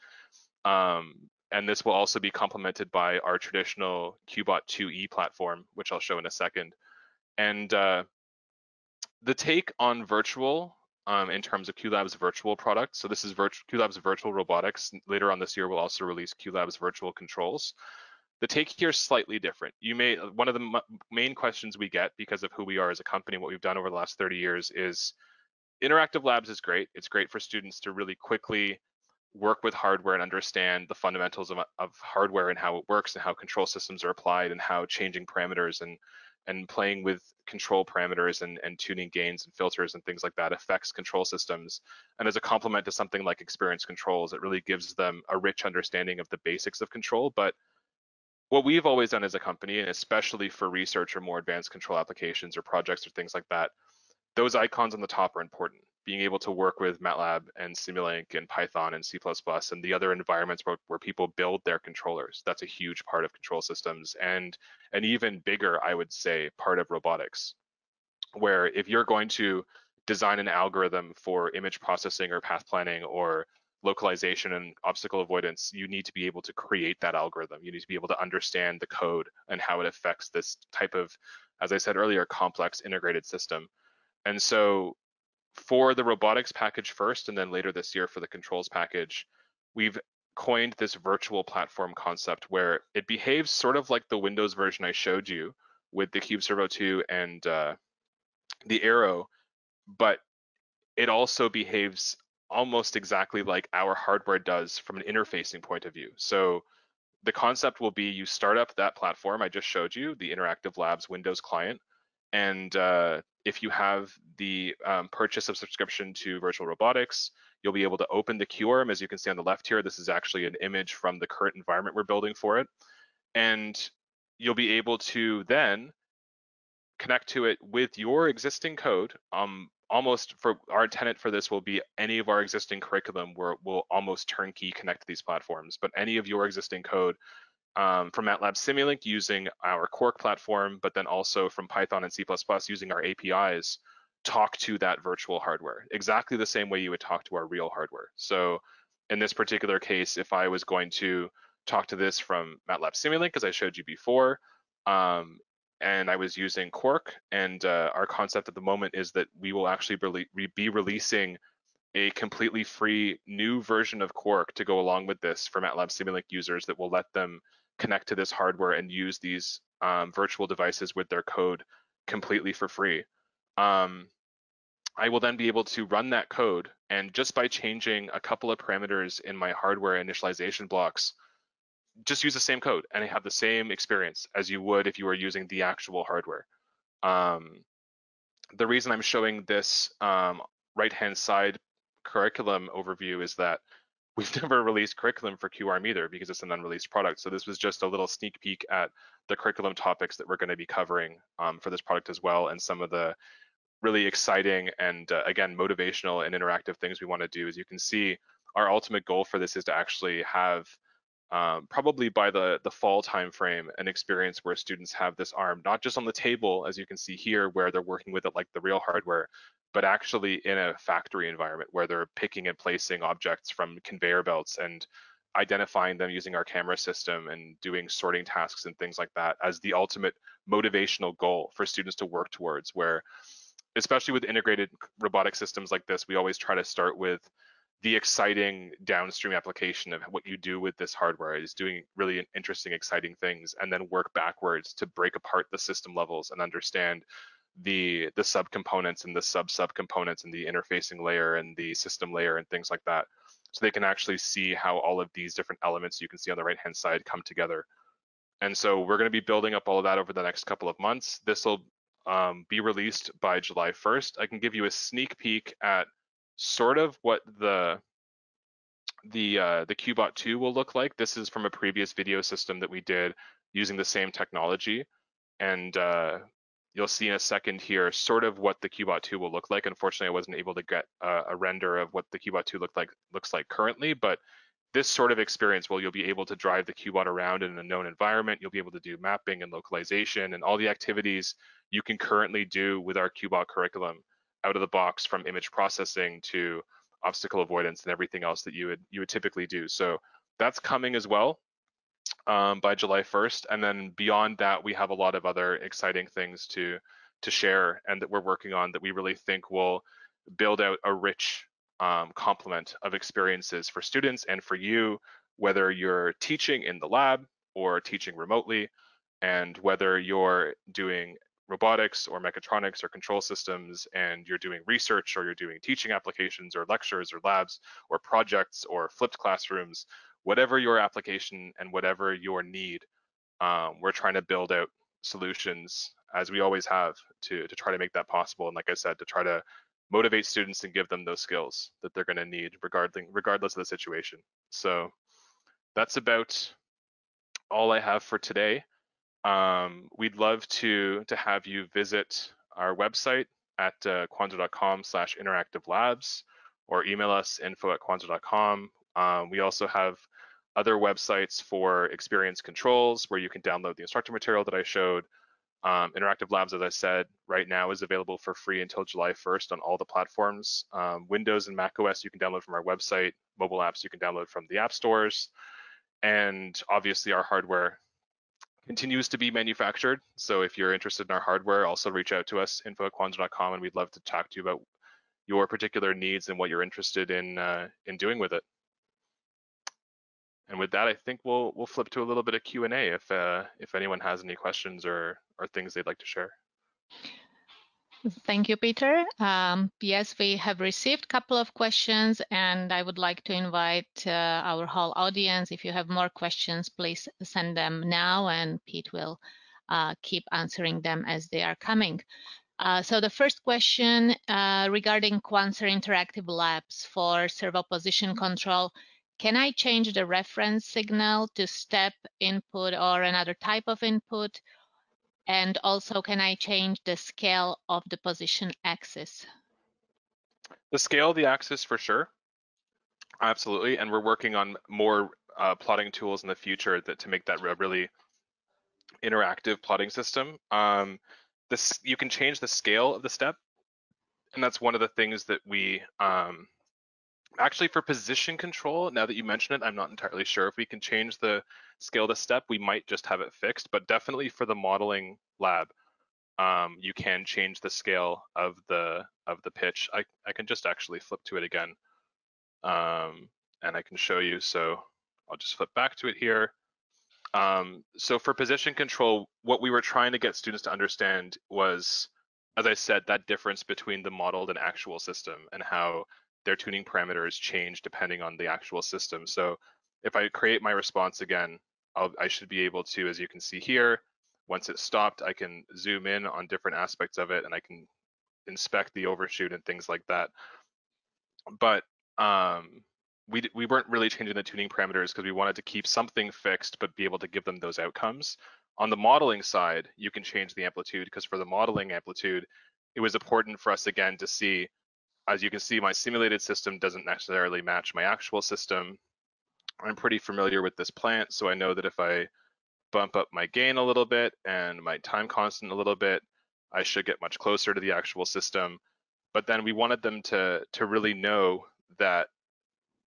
Um, and this will also be complemented by our traditional Qbot 2e platform, which I'll show in a second. And uh, the take on virtual um, in terms of QLab's virtual product. So this is QLab's virtual robotics. Later on this year, we'll also release QLab's virtual controls. The take here is slightly different. You may one of the main questions we get because of who we are as a company what we've done over the last 30 years is interactive labs is great. It's great for students to really quickly work with hardware and understand the fundamentals of, of hardware and how it works and how control systems are applied and how changing parameters and and playing with control parameters and, and tuning gains and filters and things like that affects control systems. And as a complement to something like experience controls, it really gives them a rich understanding of the basics of control, but what we've always done as a company, and especially for research or more advanced control applications or projects or things like that, those icons on the top are important. Being able to work with MATLAB and Simulink and Python and C++ and the other environments where, where people build their controllers, that's a huge part of control systems and an even bigger, I would say, part of robotics. Where if you're going to design an algorithm for image processing or path planning or localization and obstacle avoidance, you need to be able to create that algorithm. You need to be able to understand the code and how it affects this type of, as I said earlier, complex integrated system. And so for the robotics package first, and then later this year for the controls package, we've coined this virtual platform concept where it behaves sort of like the Windows version I showed you with the Qube-Servo 2 and uh, the Aero, but it also behaves almost exactly like our hardware does from an interfacing point of view. So the concept will be you start up that platform I just showed you, the Interactive Labs Windows client, and uh, if you have the um, purchase of subscription to Virtual Robotics, you'll be able to open the QArm. As you can see on the left here, this is actually an image from the current environment we're building for it. And you'll be able to then connect to it with your existing code. Um, almost for our tenant for this will be any of our existing curriculum where we'll almost turnkey connect to these platforms. But any of your existing code um, from MATLAB Simulink using our QUARC platform, but then also from Python and C++ using our APIs, talk to that virtual hardware exactly the same way you would talk to our real hardware. So in this particular case, if I was going to talk to this from MATLAB Simulink, as I showed you before, um, and I was using QUARC. And uh, our concept at the moment is that we will actually be releasing a completely free new version of QUARC to go along with this for MATLAB Simulink users that will let them connect to this hardware and use these um, virtual devices with their code completely for free. Um, I will then be able to run that code and just by changing a couple of parameters in my hardware initialization blocks, just use the same code and have the same experience as you would if you were using the actual hardware. Um, the reason I'm showing this um, right-hand side curriculum overview is that (laughs) we've never released curriculum for QArm either because it's an unreleased product. So this was just a little sneak peek at the curriculum topics that we're going to be covering um, for this product as well and some of the really exciting and uh, again motivational and interactive things we want to do as you can see our ultimate goal for this is to actually have um, probably by the, the fall timeframe, an experience where students have this arm, not just on the table, as you can see here, where they're working with it like the real hardware, but actually in a factory environment where they're picking and placing objects from conveyor belts and identifying them using our camera system and doing sorting tasks and things like that as the ultimate motivational goal for students to work towards where especially with integrated robotic systems like this we always try to start with the exciting downstream application of what you do with this hardware is doing really interesting, exciting things, and then work backwards to break apart the system levels and understand the the subcomponents and the sub subcomponents and the interfacing layer and the system layer and things like that. So they can actually see how all of these different elements you can see on the right hand side come together. And so we're going to be building up all of that over the next couple of months. This will um, be released by July 1st. I can give you a sneak peek at sort of what the the uh, the QBot 2 will look like. This is from a previous video system that we did using the same technology. And uh, you'll see in a second here sort of what the QBot 2 will look like. Unfortunately, I wasn't able to get a, a render of what the QBot 2 look like looks like currently, but this sort of experience where you'll be able to drive the QBot around in a known environment, you'll be able to do mapping and localization and all the activities you can currently do with our QBot curriculum out of the box from image processing to obstacle avoidance and everything else that you would you would typically do. So that's coming as well um, by July 1st, and then beyond that, we have a lot of other exciting things to to share and that we're working on that we really think will build out a rich um, complement of experiences for students and for you, whether you're teaching in the lab or teaching remotely, and whether you're doing robotics or mechatronics or control systems and you're doing research or you're doing teaching applications or lectures or labs or projects or flipped classrooms, whatever your application and whatever your need, um, we're trying to build out solutions as we always have to, to try to make that possible. And like I said, to try to motivate students and give them those skills that they're going to need regardless, regardless of the situation. So that's about all I have for today. Um, we'd love to to have you visit our website at uh, quanser.com slash interactive labs or email us info at quanser.com. Um, we also have other websites for experience controls where you can download the instructor material that I showed. Um, interactive Labs, as I said, right now is available for free until July 1st on all the platforms. Um, Windows and Mac OS you can download from our website. Mobile apps you can download from the app stores. And obviously our hardware continues to be manufactured. So if you're interested in our hardware, also reach out to us, info at quanser.com, and we'd love to talk to you about your particular needs and what you're interested in uh, in doing with it. And with that, I think we'll we'll flip to a little bit of Q and A if uh, if anyone has any questions or or things they'd like to share. Thank you, Peter. Um, yes, we have received a couple of questions, and I would like to invite uh, our whole audience. If you have more questions, please send them now, and Pete will uh, keep answering them as they are coming. Uh, so the first question uh, regarding Quanser Interactive Labs for servo position control. Can I change the reference signal to step input or another type of input? And also, can I change the scale of the position axis? The scale of the axis for sure. Absolutely. And we're working on more uh, plotting tools in the future that to make that a really interactive plotting system. Um, this you can change the scale of the step, and that's one of the things that we um, actually for position control. Now that you mention it, I'm not entirely sure if we can change the scale to step. We might just have it fixed, but definitely for the modeling lab, um, you can change the scale of the of the pitch. I I can just actually flip to it again, um, and I can show you. So I'll just flip back to it here. Um, so for position control, what we were trying to get students to understand was, as I said, that difference between the modeled and actual system and how their tuning parameters change depending on the actual system. So if I create my response again, I'll, I should be able to, as you can see here, once it's stopped, I can zoom in on different aspects of it and I can inspect the overshoot and things like that. But um, we, we weren't really changing the tuning parameters because we wanted to keep something fixed but be able to give them those outcomes. On the modeling side, you can change the amplitude because for the modeling amplitude, it was important for us again to see as you can see, my simulated system doesn't necessarily match my actual system. I'm pretty familiar with this plant, so I know that if I bump up my gain a little bit and my time constant a little bit, I should get much closer to the actual system. But then we wanted them to to really know that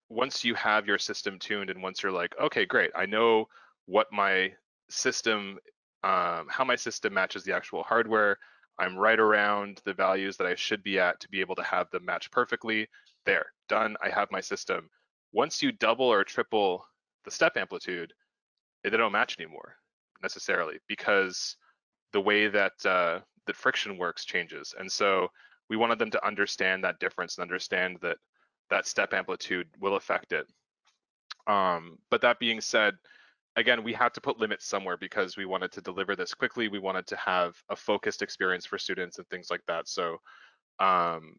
once you have your system tuned and once you're like, okay, great, I know what my system, um, how my system matches the actual hardware. I'm right around the values that I should be at to be able to have them match perfectly. There, done. I have my system. Once you double or triple the step amplitude, they don't match anymore necessarily because the way that uh, that friction works changes. And so we wanted them to understand that difference and understand that that step amplitude will affect it. Um, but that being said, again, we had to put limits somewhere because we wanted to deliver this quickly. We wanted to have a focused experience for students and things like that. So um,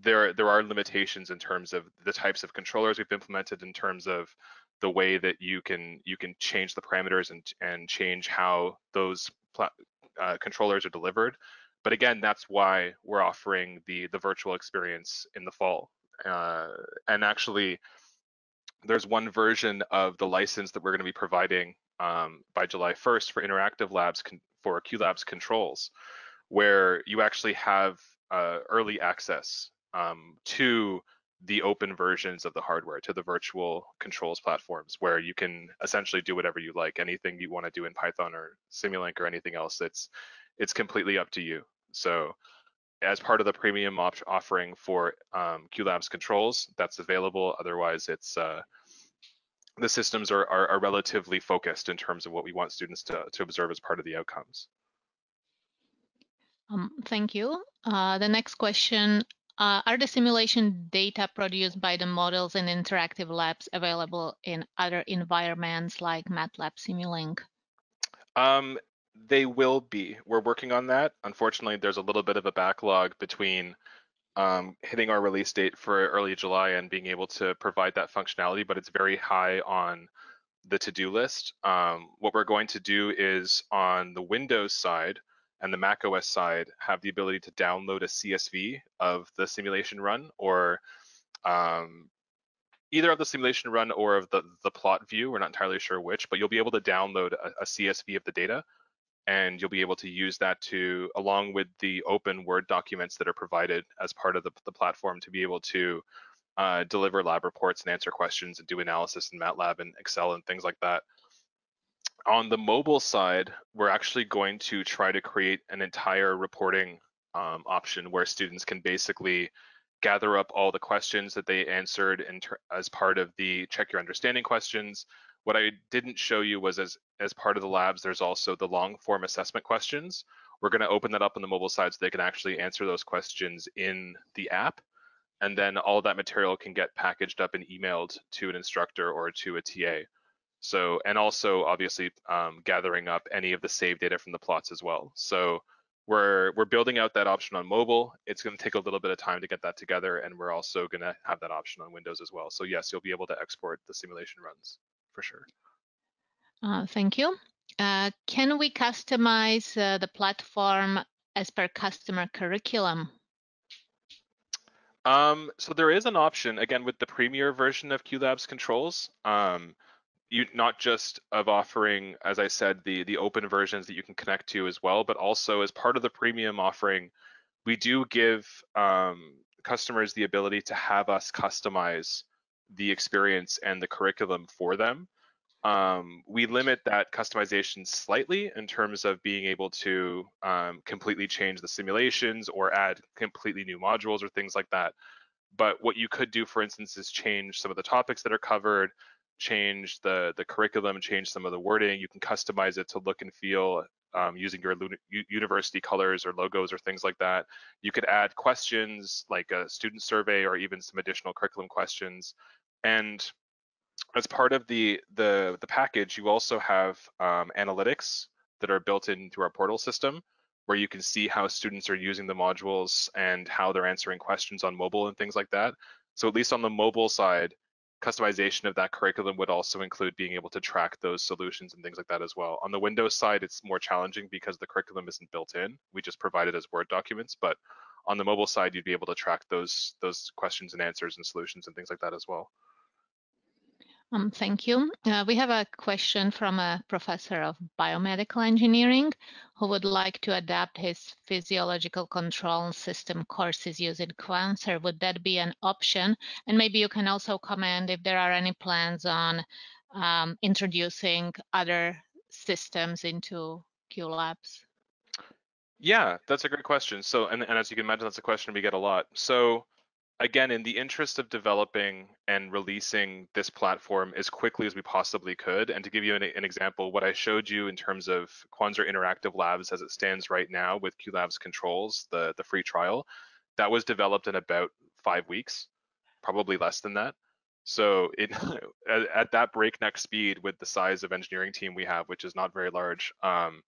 there there are limitations in terms of the types of controllers we've implemented in terms of the way that you can you can change the parameters and and change how those uh, controllers are delivered. But again, that's why we're offering the the virtual experience in the fall. Uh, and actually, there's one version of the license that we're going to be providing um, by July 1st for interactive labs for QLabs controls, where you actually have uh, early access um, to the open versions of the hardware, to the virtual controls platforms, where you can essentially do whatever you like, anything you want to do in Python or Simulink or anything else. It's it's completely up to you. So as part of the premium op offering for um, QLabs controls, that's available. Otherwise, it's uh, the systems are, are, are relatively focused in terms of what we want students to, to observe as part of the outcomes. Um, thank you. Uh, the next question, uh, are the simulation data produced by the models in interactive labs available in other environments like MATLAB Simulink? Um, they will be. We're working on that. Unfortunately, there's a little bit of a backlog between um, hitting our release date for early July and being able to provide that functionality, but it's very high on the to-do list. Um, what we're going to do is on the Windows side and the Mac OS side, have the ability to download a CSV of the simulation run or um, either of the simulation run or of the, the plot view. We're not entirely sure which, but you'll be able to download a, a CSV of the data and you'll be able to use that to, along with the open Word documents that are provided as part of the, the platform to be able to uh, deliver lab reports and answer questions and do analysis in MATLAB and Excel and things like that. On the mobile side, we're actually going to try to create an entire reporting um, option where students can basically gather up all the questions that they answered as part of the check your understanding questions, what I didn't show you was as, as part of the labs, there's also the long form assessment questions. We're gonna open that up on the mobile side so they can actually answer those questions in the app. And then all that material can get packaged up and emailed to an instructor or to a TA. So, and also obviously um, gathering up any of the save data from the plots as well. So we're, we're building out that option on mobile. It's gonna take a little bit of time to get that together and we're also gonna have that option on Windows as well. So yes, you'll be able to export the simulation runs for sure. Uh, thank you. Uh, can we customize uh, the platform as per customer curriculum? Um, so there is an option, again, with the premier version of QLabs controls, um, you not just of offering, as I said, the, the open versions that you can connect to as well, but also as part of the premium offering, we do give um, customers the ability to have us customize the experience and the curriculum for them. Um, we limit that customization slightly in terms of being able to um, completely change the simulations or add completely new modules or things like that. But what you could do, for instance, is change some of the topics that are covered, change the, the curriculum, change some of the wording. You can customize it to look and feel um, using your university colors or logos or things like that. You could add questions like a student survey or even some additional curriculum questions. And as part of the the the package, you also have um, analytics that are built into our portal system, where you can see how students are using the modules and how they're answering questions on mobile and things like that. So at least on the mobile side, customization of that curriculum would also include being able to track those solutions and things like that as well. On the Windows side, it's more challenging because the curriculum isn't built in. We just provide it as Word documents, but on the mobile side, you'd be able to track those those questions and answers and solutions and things like that as well. Um, thank you. Uh, we have a question from a professor of biomedical engineering who would like to adapt his physiological control system courses using Quanser. Would that be an option? And maybe you can also comment if there are any plans on um, introducing other systems into QLabs. Yeah, that's a great question. So, and, and as you can imagine, that's a question we get a lot. So again, in the interest of developing and releasing this platform as quickly as we possibly could, and to give you an, an, example, what I showed you in terms of Quanser Interactive Labs as it stands right now with QLabs controls, the, the free trial, that was developed in about five weeks, probably less than that. So it, (laughs) at, at, that breakneck speed with the size of engineering team we have, which is not very large, um,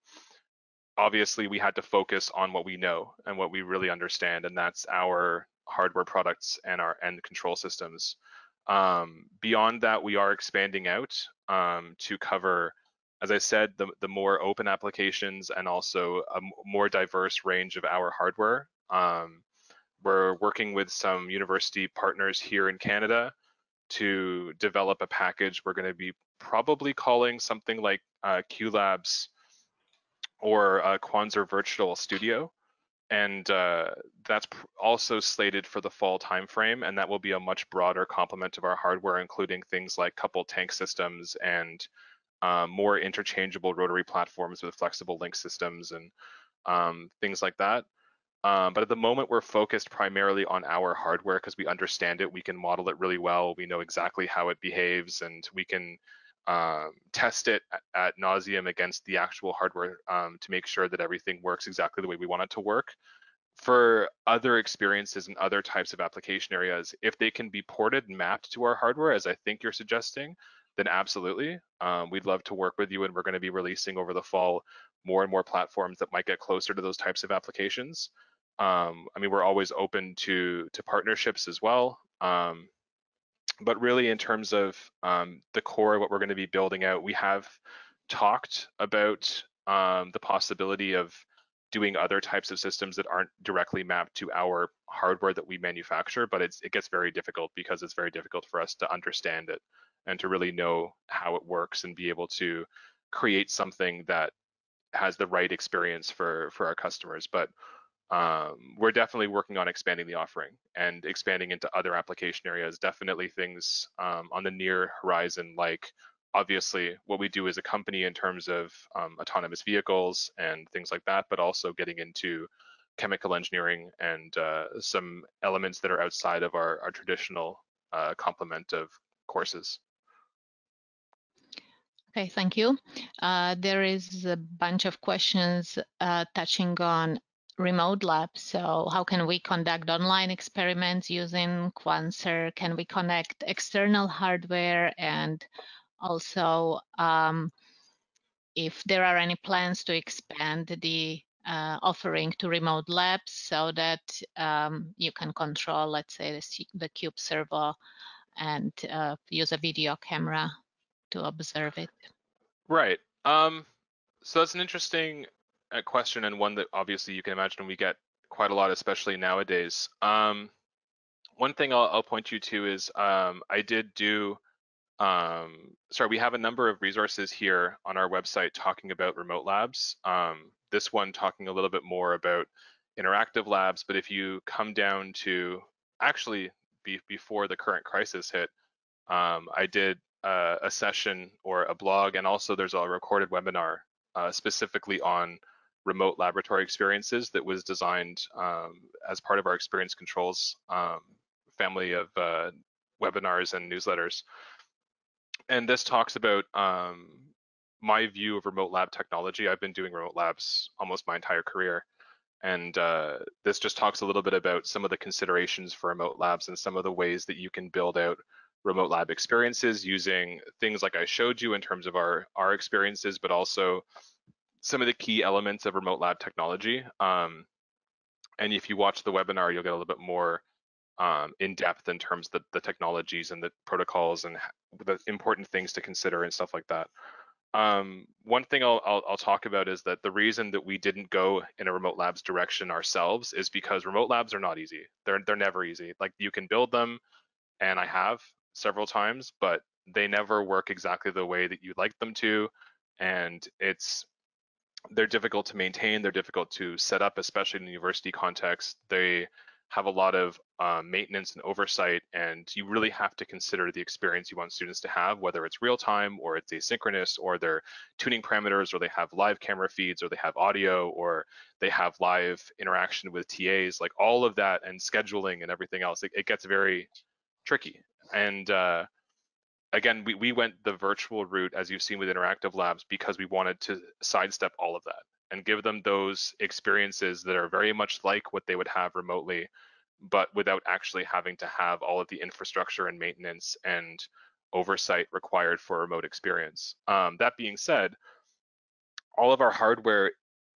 obviously we had to focus on what we know and what we really understand, and that's our hardware products and our end control systems. Um, beyond that, we are expanding out um, to cover, as I said, the, the more open applications and also a more diverse range of our hardware. Um, we're working with some university partners here in Canada to develop a package we're going to be probably calling something like uh, QLabs or uh, Quanser Virtual Studio and uh, that's also slated for the fall timeframe, and that will be a much broader complement of our hardware, including things like coupled tank systems and um, more interchangeable rotary platforms with flexible link systems and um, things like that. Um, but at the moment, we're focused primarily on our hardware because we understand it. We can model it really well. We know exactly how it behaves, and we can um, test it at, nauseum against the actual hardware um, to make sure that everything works exactly the way we want it to work. For other experiences and other types of application areas, if they can be ported and mapped to our hardware, as I think you're suggesting, then absolutely. Um, we'd love to work with you, and we're going to be releasing over the fall more and more platforms that might get closer to those types of applications. Um, I mean, we're always open to to partnerships as well. Um, but really in terms of um, the core of what we're going to be building out, we have talked about um, the possibility of doing other types of systems that aren't directly mapped to our hardware that we manufacture, but it gets very difficult because it's very difficult for us to understand it and to really know how it works and be able to create something that has the right experience for for our customers. But um, we're definitely working on expanding the offering and expanding into other application areas. Definitely things um, on the near horizon, like obviously what we do as a company in terms of um, autonomous vehicles and things like that, but also getting into chemical engineering and uh, some elements that are outside of our, our traditional uh, complement of courses. Okay, thank you. Uh, there is a bunch of questions uh, touching on remote lab. So how can we conduct online experiments using Quanser? Can we connect external hardware? And also, um, if there are any plans to expand the uh, offering to remote labs so that um, you can control, let's say, the, the Qube-Servo and uh, use a video camera to observe it. Right. Um, so that's an interesting a question and one that obviously you can imagine we get quite a lot, especially nowadays. Um, one thing I'll, I'll, point you to is um, I did do, um, sorry, we have a number of resources here on our website talking about remote labs. Um, this one talking a little bit more about interactive labs, but if you come down to actually be, before the current crisis hit, um, I did uh, a session or a blog, and also there's a recorded webinar uh, specifically on remote laboratory experiences that was designed um, as part of our experience controls um, family of uh, webinars and newsletters. And this talks about um, my view of remote lab technology. I've been doing remote labs almost my entire career. And uh, this just talks a little bit about some of the considerations for remote labs and some of the ways that you can build out remote lab experiences using things like I showed you in terms of our, our experiences, but also some of the key elements of remote lab technology. Um, and if you watch the webinar, you'll get a little bit more um, in depth in terms of the, the, technologies and the protocols and the important things to consider and stuff like that. Um, one thing I'll, I'll, I'll, talk about is that the reason that we didn't go in a remote labs direction ourselves is because remote labs are not easy. They're they're never easy. Like you can build them, and I have several times, but they never work exactly the way that you'd like them to, and it's they're difficult to maintain. They're difficult to set up, especially in a university context. They have a lot of um, maintenance and oversight, and you really have to consider the experience you want students to have, whether it's real time or it's asynchronous, or they're tuning parameters, or they have live camera feeds, or they have audio, or they have live interaction with TAs, like all of that and scheduling and everything else. It, it gets very tricky. And uh, again, we, we went the virtual route, as you've seen with interactive labs, because we wanted to sidestep all of that and give them those experiences that are very much like what they would have remotely, but without actually having to have all of the infrastructure and maintenance and oversight required for a remote experience. Um, that being said, all of our hardware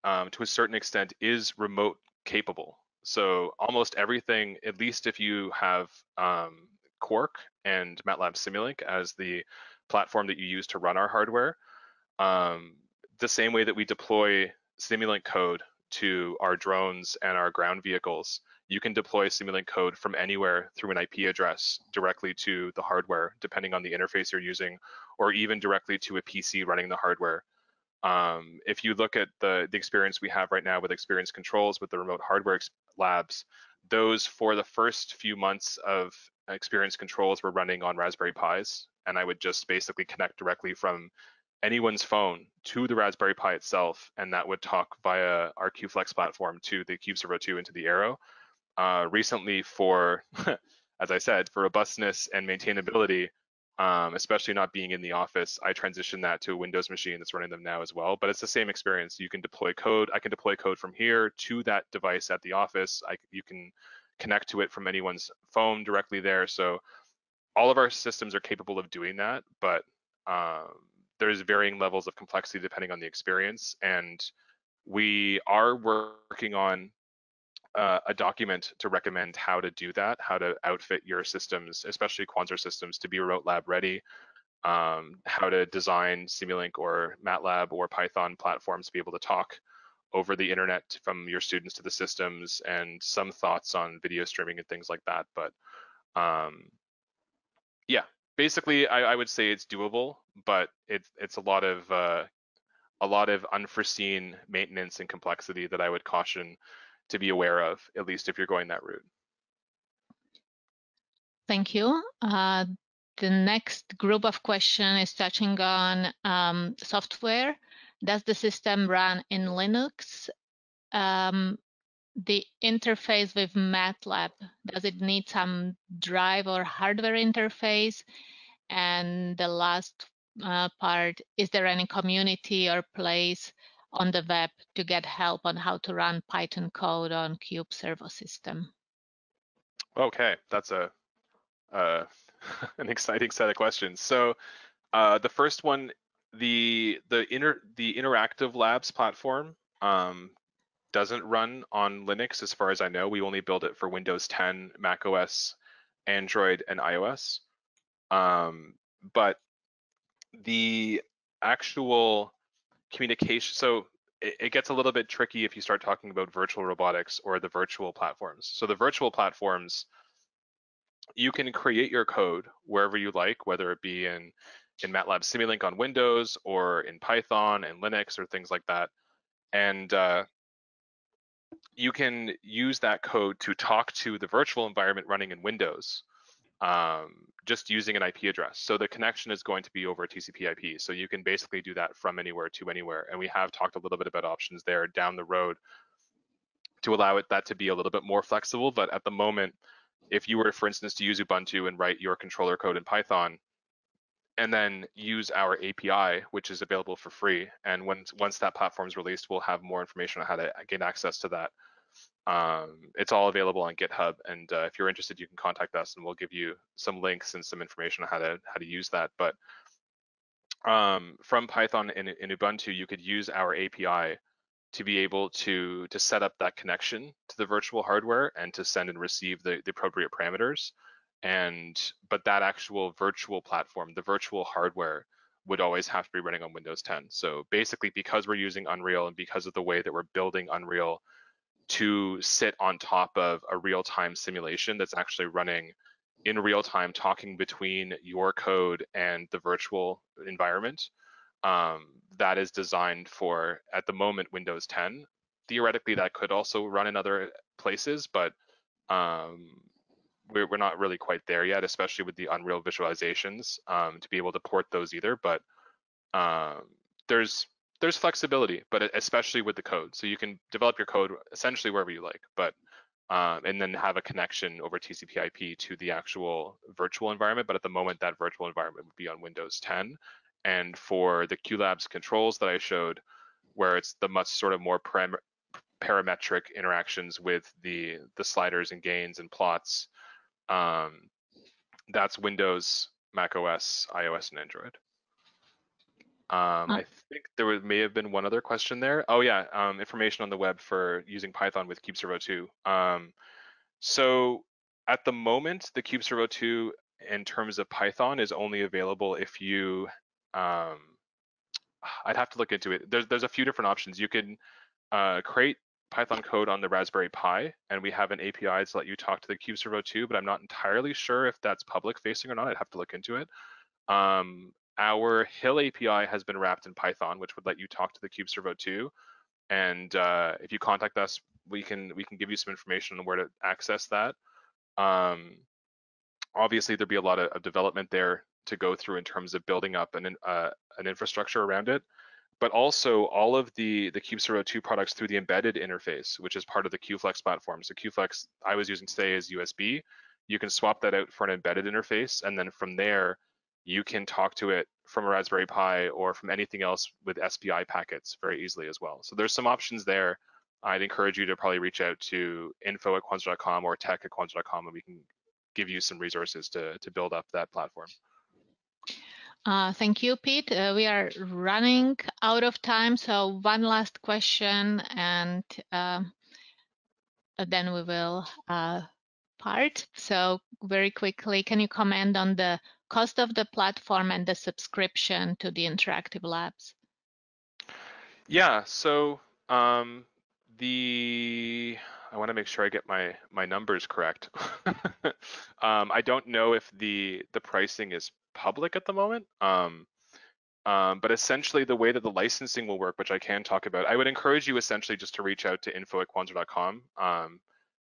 um, to a certain extent is remote capable. So almost everything, at least if you have um, QUARC and MATLAB Simulink as the platform that you use to run our hardware, um, the same way that we deploy Simulink code to our drones and our ground vehicles, you can deploy Simulink code from anywhere through an IP address directly to the hardware, depending on the interface you're using, or even directly to a PC running the hardware. Um, if you look at the, the experience we have right now with experience controls with the remote hardware labs, those for the first few months of experience controls were running on Raspberry Pis, and I would just basically connect directly from anyone's phone to the Raspberry Pi itself, and that would talk via our QFlex platform to the Qube-Servo 2 into the Aero. Uh, recently, for (laughs) as I said, for robustness and maintainability, um, especially not being in the office, I transitioned that to a Windows machine that's running them now as well. But it's the same experience. You can deploy code. I can deploy code from here to that device at the office. I, you can connect to it from anyone's phone directly there. So all of our systems are capable of doing that, but um, there's varying levels of complexity depending on the experience. And we are working on uh, a document to recommend how to do that, how to outfit your systems, especially Quanser systems, to be remote lab ready, um, how to design Simulink or MATLAB or Python platforms to be able to talk over the internet from your students to the systems, and some thoughts on video streaming and things like that. But um, yeah, basically, I, I, would say it's doable, but it's it's a lot of uh, a lot of unforeseen maintenance and complexity that I would caution to be aware of, at least if you're going that route. Thank you. Uh, the next group of question is touching on um, software. Does the system run in Linux? Um, the interface with MATLAB, does it need some drive or hardware interface? And the last uh, part, is there any community or place on the web to get help on how to run Python code on Qube-Servo system? Okay, that's a uh, (laughs) an exciting set of questions. So uh, the first one, the the inter the interactive labs platform um, doesn't run on Linux as far as I know. We only build it for Windows 10, Mac OS, Android, and iOS. Um, but the actual communication, so it, it gets a little bit tricky if you start talking about virtual robotics or the virtual platforms. So the virtual platforms, you can create your code wherever you like, whether it be in in MATLAB Simulink on Windows or in Python and Linux or things like that. And uh, you can use that code to talk to the virtual environment running in Windows um, just using an IP address. So the connection is going to be over TCP IP. So you can basically do that from anywhere to anywhere. And we have talked a little bit about options there down the road to allow it that to be a little bit more flexible. But at the moment, if you were, for instance, to use Ubuntu and write your controller code in Python, and then use our API, which is available for free. And once once that platform is released, we'll have more information on how to gain access to that. Um, it's all available on GitHub, and uh, if you're interested, you can contact us, and we'll give you some links and some information on how to how to use that. But um, from Python in, in Ubuntu, you could use our API to be able to to set up that connection to the virtual hardware and to send and receive the, the appropriate parameters. And but that actual virtual platform, the virtual hardware, would always have to be running on Windows 10. So basically, because we're using Unreal and because of the way that we're building Unreal to sit on top of a real-time simulation that's actually running in real time talking between your code and the virtual environment. Um, that is designed for, at the moment, Windows 10. Theoretically, that could also run in other places, but um, we're, we're not really quite there yet, especially with the Unreal visualizations um, to be able to port those either. But um, there's there's flexibility, but especially with the code. So you can develop your code essentially wherever you like, but um, and then have a connection over TCP/IP to the actual virtual environment. But at the moment, that virtual environment would be on Windows 10. And for the QLabs controls that I showed, where it's the much sort of more param parametric interactions with the the sliders and gains and plots, um, that's Windows, Mac OS, iOS, and Android. Um, I think there was, may have been one other question there. Oh yeah, um, information on the web for using Python with Qube-Servo 2. Um, so at the moment, the Qube-Servo 2 in terms of Python is only available if you, um, I'd have to look into it. There's, there's a few different options. You can uh, create Python code on the Raspberry Pi, and we have an API to let you talk to the Qube-Servo 2, but I'm not entirely sure if that's public facing or not. I'd have to look into it. Um, our HIL API has been wrapped in Python, which would let you talk to the Qube-Servo 2. And uh, if you contact us, we can we can give you some information on where to access that. Um, obviously, there'd be a lot of, of, development there to go through in terms of building up an uh, an infrastructure around it, but also all of the the Qube-Servo 2 products through the embedded interface, which is part of the QFlex platform. So QFlex I was using today is USB. You can swap that out for an embedded interface, and then from there you can talk to it from a Raspberry Pi or from anything else with SPI packets very easily as well. So there's some options there. I'd encourage you to probably reach out to info at quanser.com or tech at quanser.com and we can give you some resources to, to build up that platform. Uh, thank you, Pete. Uh, we are running out of time, so one last question and uh, then we will uh, part. So very quickly, can you comment on the cost of the platform and the subscription to the interactive labs? Yeah, so um, the I want to make sure I get my my numbers correct. (laughs) um, I don't know if the the pricing is public at the moment. Um, um, but essentially, the way that the licensing will work, which I can talk about, I would encourage you essentially just to reach out to info at quanser.com. Um,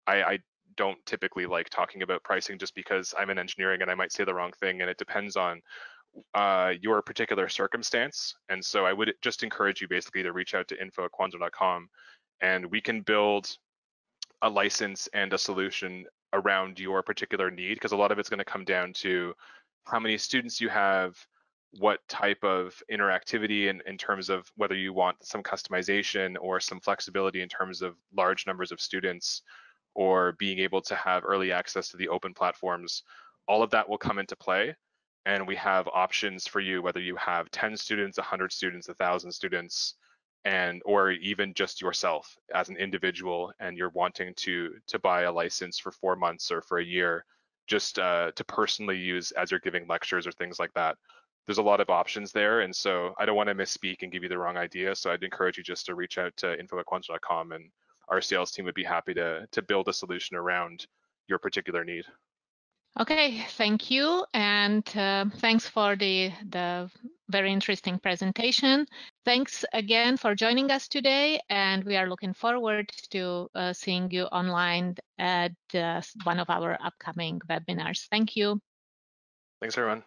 I, I don't typically like talking about pricing just because I'm in engineering and I might say the wrong thing and it depends on uh, your particular circumstance. And so I would just encourage you basically to reach out to info at quanser.com and we can build a license and a solution around your particular need because a lot of it's going to come down to how many students you have, what type of interactivity in, in terms of whether you want some customization or some flexibility in terms of large numbers of students or being able to have early access to the open platforms, all of that will come into play. And we have options for you, whether you have 10 students, 100 students, 1,000 students, and or even just yourself as an individual, and you're wanting to to buy a license for four months or for a year, just uh, to personally use as you're giving lectures or things like that. There's a lot of options there, and so I don't want to misspeak and give you the wrong idea. So I'd encourage you just to reach out to info at and our sales team would be happy to to build a solution around your particular need. Okay, thank you, and uh, thanks for the the very interesting presentation. Thanks again for joining us today, and we are looking forward to uh, seeing you online at uh, one of our upcoming webinars. Thank you. Thanks, everyone.